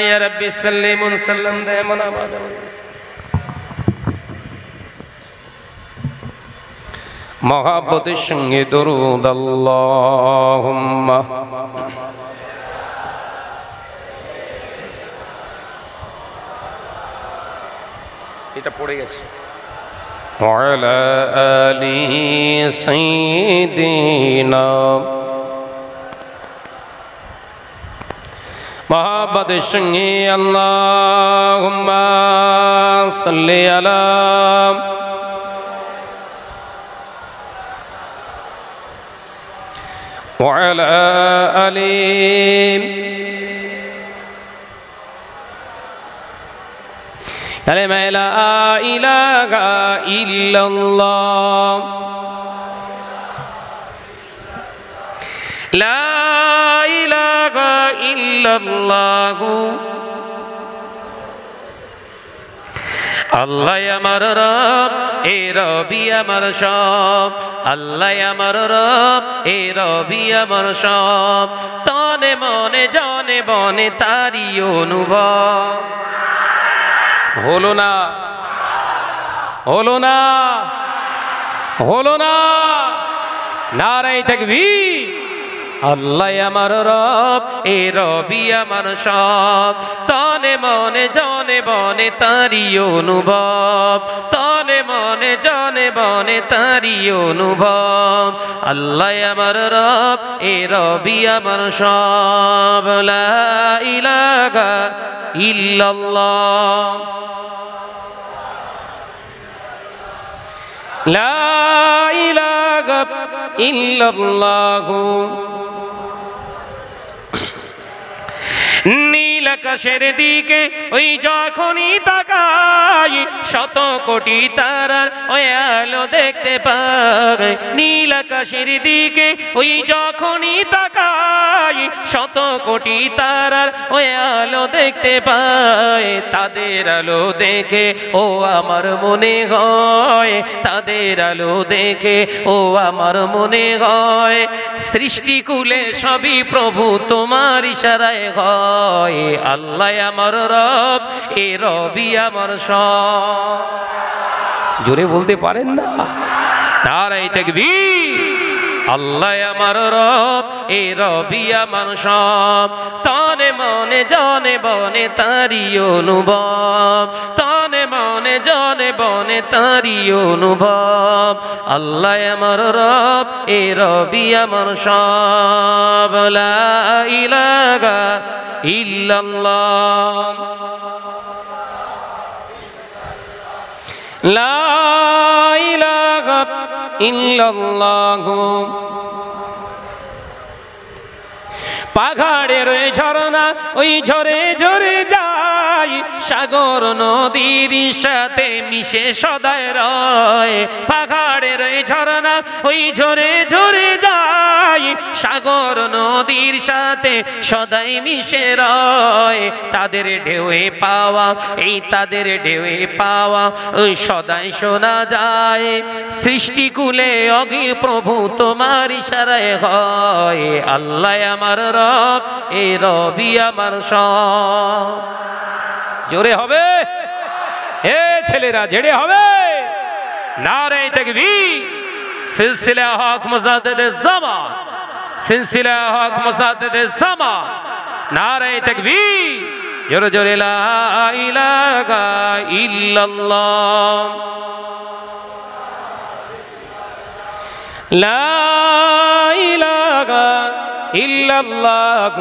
یا رب صلی اللہ علیہ وسلم، دے منابادہ মহাব্বতের সঙ্গে দরুদ আল্লাহুম্মা এটা পড়ে গেছে وعلى آل سيدنا محبت সঙ্গে اللهم صل على وعلى آل كلمة لا إله إلا الله. لا إله إلا الله. আল্লাহ আমার রব, এ রবি আমার সব। আল্লাহ আমার রব, এ রবি আমার সব। তনে মনে, জনে বনে তারি অনুভব। হলো না হলো না হলো না নারাই থাকবি আল্লাহ আমার রব, এ রবি আমার সব। তনে মনে, জনে বনে তারি অনুভব। তনে মনে, জনে বনে তারি অনুভব। আল্লাহ আমার রব, এ রবি আমার সব। লা ইলাহা ইল্লাল্লাহ। লা ইলাহা ইল্লাল্লাহ। ni আকাশের দিকে, ওই যখনই তাকাই, শত কোটি তারার ওই আলো দেখতে পাই। নীল আকাশের দিকে, ওই যখনই তাকাই, শত কোটি তারার ওই আলো দেখতে পাই। তাদের আলো দেখে, ও আমার মনে হয়, তাদের আলো দেখে, ও আমার মনে হয়। সৃষ্টিকুলে সবই প্রভু, তোমার ইশারায় হয়। আল্লাহ আমার রব, এ রবি আমার সব। জোরে বলতে পারেন না? নারাই তাকবীর। আল্লাহ আমার রব, এ রবি আমার সব। তনে মনে, জনে বনে তারি অনুভব। তনে মনে, জনে বনে তারি অনুভব। আল্লাহ আমার রব, এ রবি আমার সব। লা ইলাহা ইল্লাল্লাহ। লা ঝরনা ওই ঝরে ঝরে যায়। সাগর নদীর সাথে মিশে সদায় রয়। পাহাড়ের ঝরনা ওই ঝরে ঝরে যায়। সাগর নদীর সাথে সদাই মিশে রয়। তাদের ঢেউয়ে পাওয়া, এই তাদের ঢেউয়ে পাওয়া, ওই সদাই শোনা যায়। সৃষ্টিকুলে অগি প্রভু তোমার ইশারায় হয়। আল্লাহ আমার রব, এ রবি আমার সব। জোরে হবে? হে ছেলেরা, জেড়ে হবে? নারে তাকবীর সিলসিলা হক মুজাদ্দিদ জামান সিলসিলা হক মুজাদ্দিদ জামান নারে তাকবীর। জোরে জোরে লা ইলাহা ইল্লাল্লাহ। লা ইলাহা ইল্লাল্লাহ।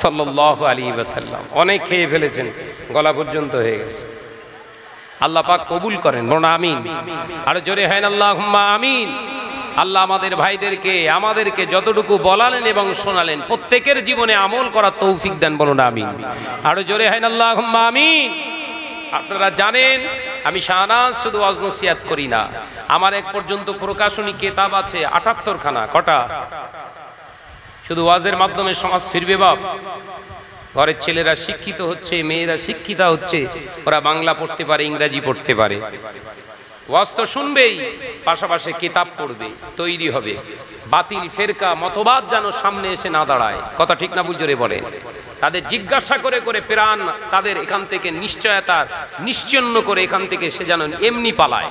সাল্লাল্লাহু আলাইহি ওয়াসাল্লাম। অনেক খেয়ে ফেলেছেন, গলা পর্যন্ত হয়ে গেছে। আল্লাহ পাক কবুল করেন, বলুন আমিন। আর জোরে হয় আল্লাহ আমিন। আল্লাহ আমাদের ভাইদেরকে, আমাদেরকে যতটুকু বলালেন এবং শোনালেন, প্রত্যেকের জীবনে আমল করার তৌফিক দেন, বলুন আমিন। আরও জোরে হয় আল্লাহ আমিন। আপনারা জানেন, আমি শাহনাজ শুধু অজনসিয়াত করি না। আমার এক পর্যন্ত প্রকাশনী কেতাব আছে আটাত্তর খানা কটা? শুধু ওয়াজের মাধ্যমে সমাজ ফিরবে, বাপ। ঘরের ছেলেরা শিক্ষিত হচ্ছে, মেয়েরা শিক্ষিতা হচ্ছে, ওরা বাংলা পড়তে পারে, ইংরাজি পড়তে পারে। ওয়াজ শুনবেই, পাশাপাশি কিতাব পড়বে, তৈরি হবে। বাতিল, ফেরকা, মতবাদ যেন সামনে এসে না দাঁড়ায়। কথা ঠিক না বুঝরে বলে তাদের জিজ্ঞাসা করে করে প্রাণ তাদের এখান থেকে নিশ্চয়তা নিশ্চিন্ন করে এখান থেকে সে যেন এমনি পালায়।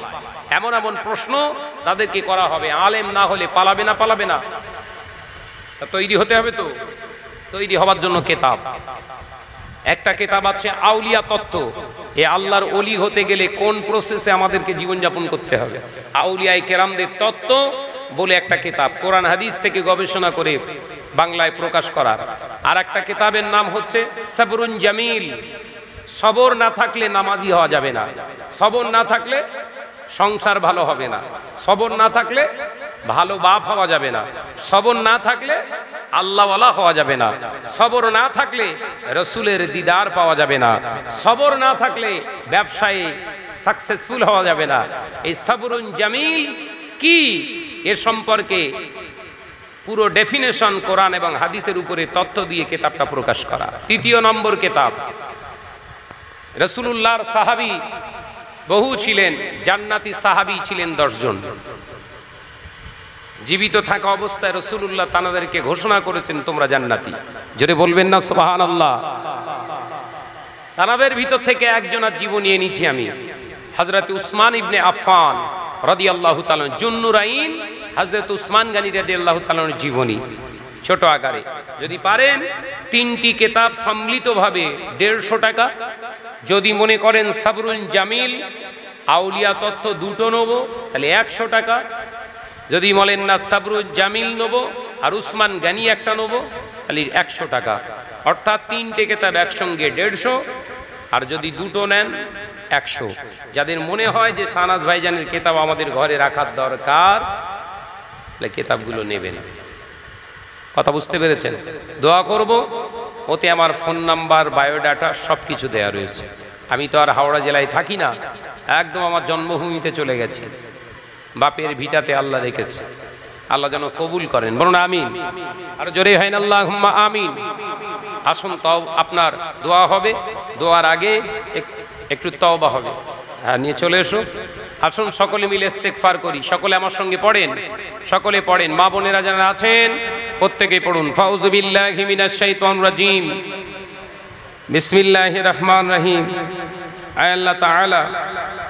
এমন এমন প্রশ্ন তাদেরকে করা হবে। আলেম না হলে পালাবে না পালাবে না। তৈরি হতে হবে তো। তৈরি হওয়ার জন্য কেতাব। একটা কেতাব আছে আউলিয়া তত্ত্ব। এ আল্লাহর অলি হতে গেলে কোন প্রসেসে আমাদেরকে জীবনযাপন করতে হবে? আউলিয়ায় কেরামদের তত্ত্ব বলে একটা কেতাব। কোরআন হাদিস থেকে গবেষণা করে বাংলায় প্রকাশ করার আর একটা কেতাবের নাম হচ্ছে সাবরুন জামিল। সবর না থাকলে নামাজি হওয়া যাবে না। সবর না থাকলে সংসার ভালো হবে না। সবর না থাকলে ভালো বাপ হওয়া যাবে না। সবর না থাকলে আল্লাহওয়ালা হওয়া যাবে না। সবর না থাকলে রসুলের দিদার পাওয়া যাবে না। সবর না থাকলে ব্যবসায়ে সাকসেসফুল হওয়া যাবে না। এই সবরুন জামিল কি? এ সম্পর্কে পুরো ডেফিনেশন কোরআন এবং হাদিসের উপরে তথ্য দিয়ে কেতাবটা প্রকাশ করা। তৃতীয় নম্বর কেতাব। রসুলুল্লাহর সাহাবি বহু ছিলেন, জান্নাতি সাহাবি ছিলেন দশজন। জীবিত থাকা অবস্থায় রসুল্লাহ তানাদেরকে ঘোষণা করেছেন, তোমরা জান্নাতি। জোরে বলবেন না সোহান আল্লাহ তানাদের ভিতর থেকে একজনের জীবনী এনেছি আমি। হজরত উসমান ইবনে আফান রদি আল্লাহ তালন জুন্নুরাইন হজরত উসমান গানি রদি আল্লাহ তালনের জীবনী, ছোট আকারে। যদি পারেন, তিনটি কেতাব সম্মিলিতভাবে দেড়শো টাকা। যদি মনে করেন সাবরুল জামিল, আউলিয়া তত্ত্ব দুটো নেব, তাহলে একশো টাকা। যদি বলেন না সাবরুল জামিল নেব, আর উসমান গানি একটা নেব, তাহলে একশো টাকা। অর্থাৎ তিনটে কেতাব একসঙ্গে দেড়শো, আর যদি দুটো নেন, একশো। যাদের মনে হয় যে সানাজ ভাইজানের কেতাব আমাদের ঘরে রাখার দরকার, তাহলে কেতাবগুলো নেবেন। কথা বুঝতে পেরেছেন? দোয়া করব, ওতে আমার ফোন নাম্বার, বায়োডাটা সব কিছু দেওয়া রয়েছে। আমি তো আর হাওড়া জেলায় থাকি না, একদম আমার জন্মভূমিতে চলে গেছি। বাপের ভিটাতে আল্লাহ রেখেছে। আল্লাহ যেন কবুল করেন। বলুন, আমিন। আর জোরে হয় না আল্লাহ আমিন। আসুন, তাও আপনার দোয়া হবে। দোয়ার আগে এক- একটু তওবা হবে। হ্যাঁ নিয়ে চলে এসো। আসুন, সকলে মিলে ইস্তেগফার করি। সকলে আমার সঙ্গে পড়েন। সকলে পড়েন। মা বোনেরা যারা আছেন প্রত্যেকে পড়ুন। ফাউজুবিল্লাহি মিনাশ শাইতানির রাজিম। বিসমিল্লাহির রহমান রহিম। আয় আল্লাহ তাআলা,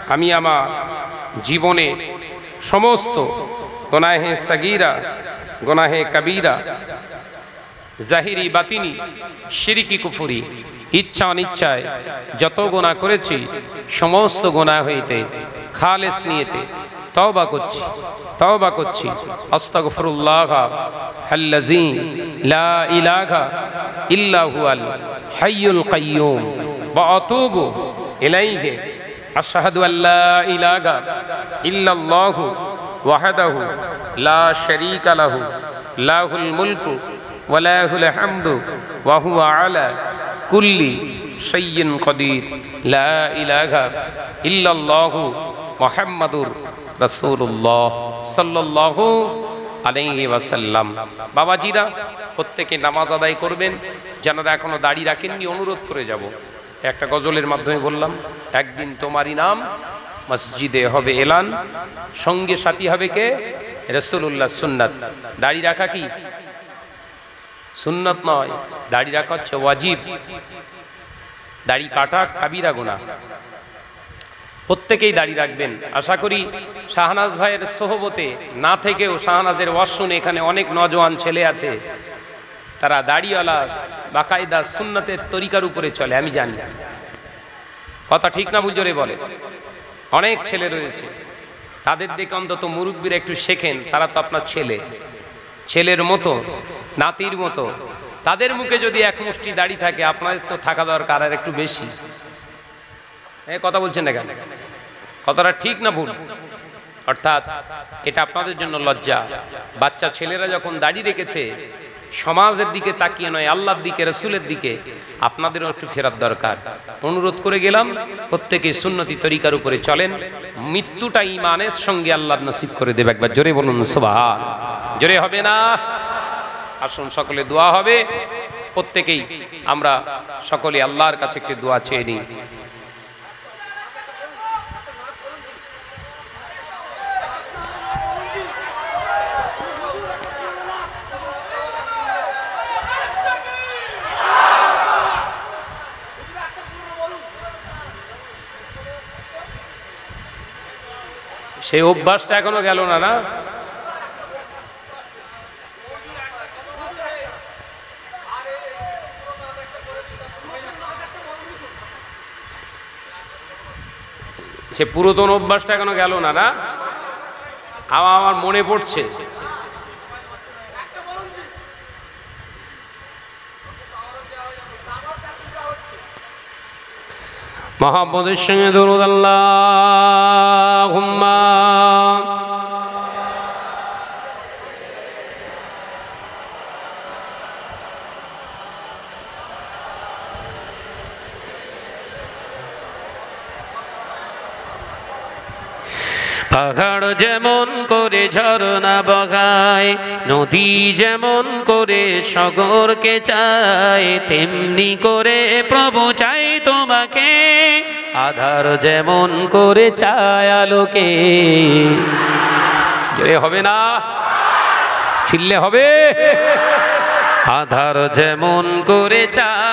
আমি আমার জীবনে সমস্ত গোনাহে সাগীরা, গোনাহে কবীরা, জাহিরি বাতিনি, শিরিকি কুফুরি, ইচ্ছা অনিচ্ছায় যত গোনা করেছি, সমস্ত গোনা হইতে খালেস নিয়েতে তওবা করছি তওবা করছি। আস্তাগফিরুল্লাহ আল্লাযী লা ইলাহা ইল্লা হুয়াল হাইয়ুল কাইয়্যুম ওয়া আতুবু ইলাইহি। আশহাদু আল্লাহ ইলাগা ইল্লাল্লাহু ওয়াহদাহু লা শারীকা লাহু, লাহুল মুলকু ওয়া লাহুল হামদু ওয়া হুয়া আলা কুল্লি শাইইন কদির লা ইলাহা ইল্লাল্লাহু মুহাম্মাদুর রাসূলুল্লাহ সাল্লাল্লাহু আলাইহি ওয়াসাল্লাম। বাবাজিরা, প্রত্যেকে নামাজ আদায় করবেন যারা এখনও দাড়ি রাখেননি, অনুরোধ করে যাব। একটা গজলের মাধ্যমে বললাম, একদিন তোমারই নাম মসজিদে হবে এলান। সঙ্গে সাথী হবে কে? রসুল্লাহ সুন্নাত। দাড়ি রাখা কি? সুন্নত নয়, দাড়ি রাখা হচ্ছে ওয়াজিব। দাড়ি কাটা কাবিরা গোনা। প্রত্যেকেই দাড়ি রাখবেন। আশা করি শাহনাজ ভাইয়ের সোহবতে না থেকেও শাহনাজের ওয়াজ শুনে এখানে অনেক নজওয়ান ছেলে আছে। তারা দাড়িওয়ালা বাকায়দা সুন্নতের তরিকার উপরে চলে, আমি জানি। কথা ঠিক না বুঝরে বলে। অনেক ছেলে রয়েছে। তাদের দেখে অন্তত মুরব্বীরা একটু শেখেন, তারা তো আপনার ছেলে। ছেলের মতো, নাতির মতো। তাদের মুখে যদি এক মুষ্টি দাড়ি থাকে আপনাদের তো থাকা দরকার, আর একটু বেশি। হ্যাঁ কথা বলছেন না কেন? কথাটা ঠিক না ভুল? অর্থাৎ, এটা আপনাদের জন্য লজ্জা। বাচ্চা ছেলেরা যখন দাড়ি রেখেছে সমাজের দিকে তাকিয়ে নয়, আল্লাহর দিকে, রসুলের দিকে। আপনাদেরও একটু ফেরার দরকার। অনুরোধ করে গেলাম প্রত্যেকে সুন্নতি তরিকার উপরে চলেন। মৃত্যুটা ইমানের সঙ্গে আল্লাহ নসিব করে দেবে। একবার জোরে বলুন, সুবহান। জোরে হবে না? আসুন, সকলে দোয়া হবে। প্রত্যেকেই আমরা সকলে আল্লাহর কাছে একটি দোয়া চেয়ে নিই। সেই অভ্যাসটা এখনও গেল না না? সে পুরাতন অভ্যাসটা এখনও গেল না না? আমার আমার মনে পড়ছে। মহাব্বতের সঙ্গে দরুদ আল্লাহ পাহাড় যেমন করে ঝরনা বগায়, নদী যেমন করে সগরকে চায়, তেমনি করে প্রভু চাই তোমাকে, আধার যেমন করে চায় আলোকে। হবে না? ছিললে হবে? আধার যেমন করে চায়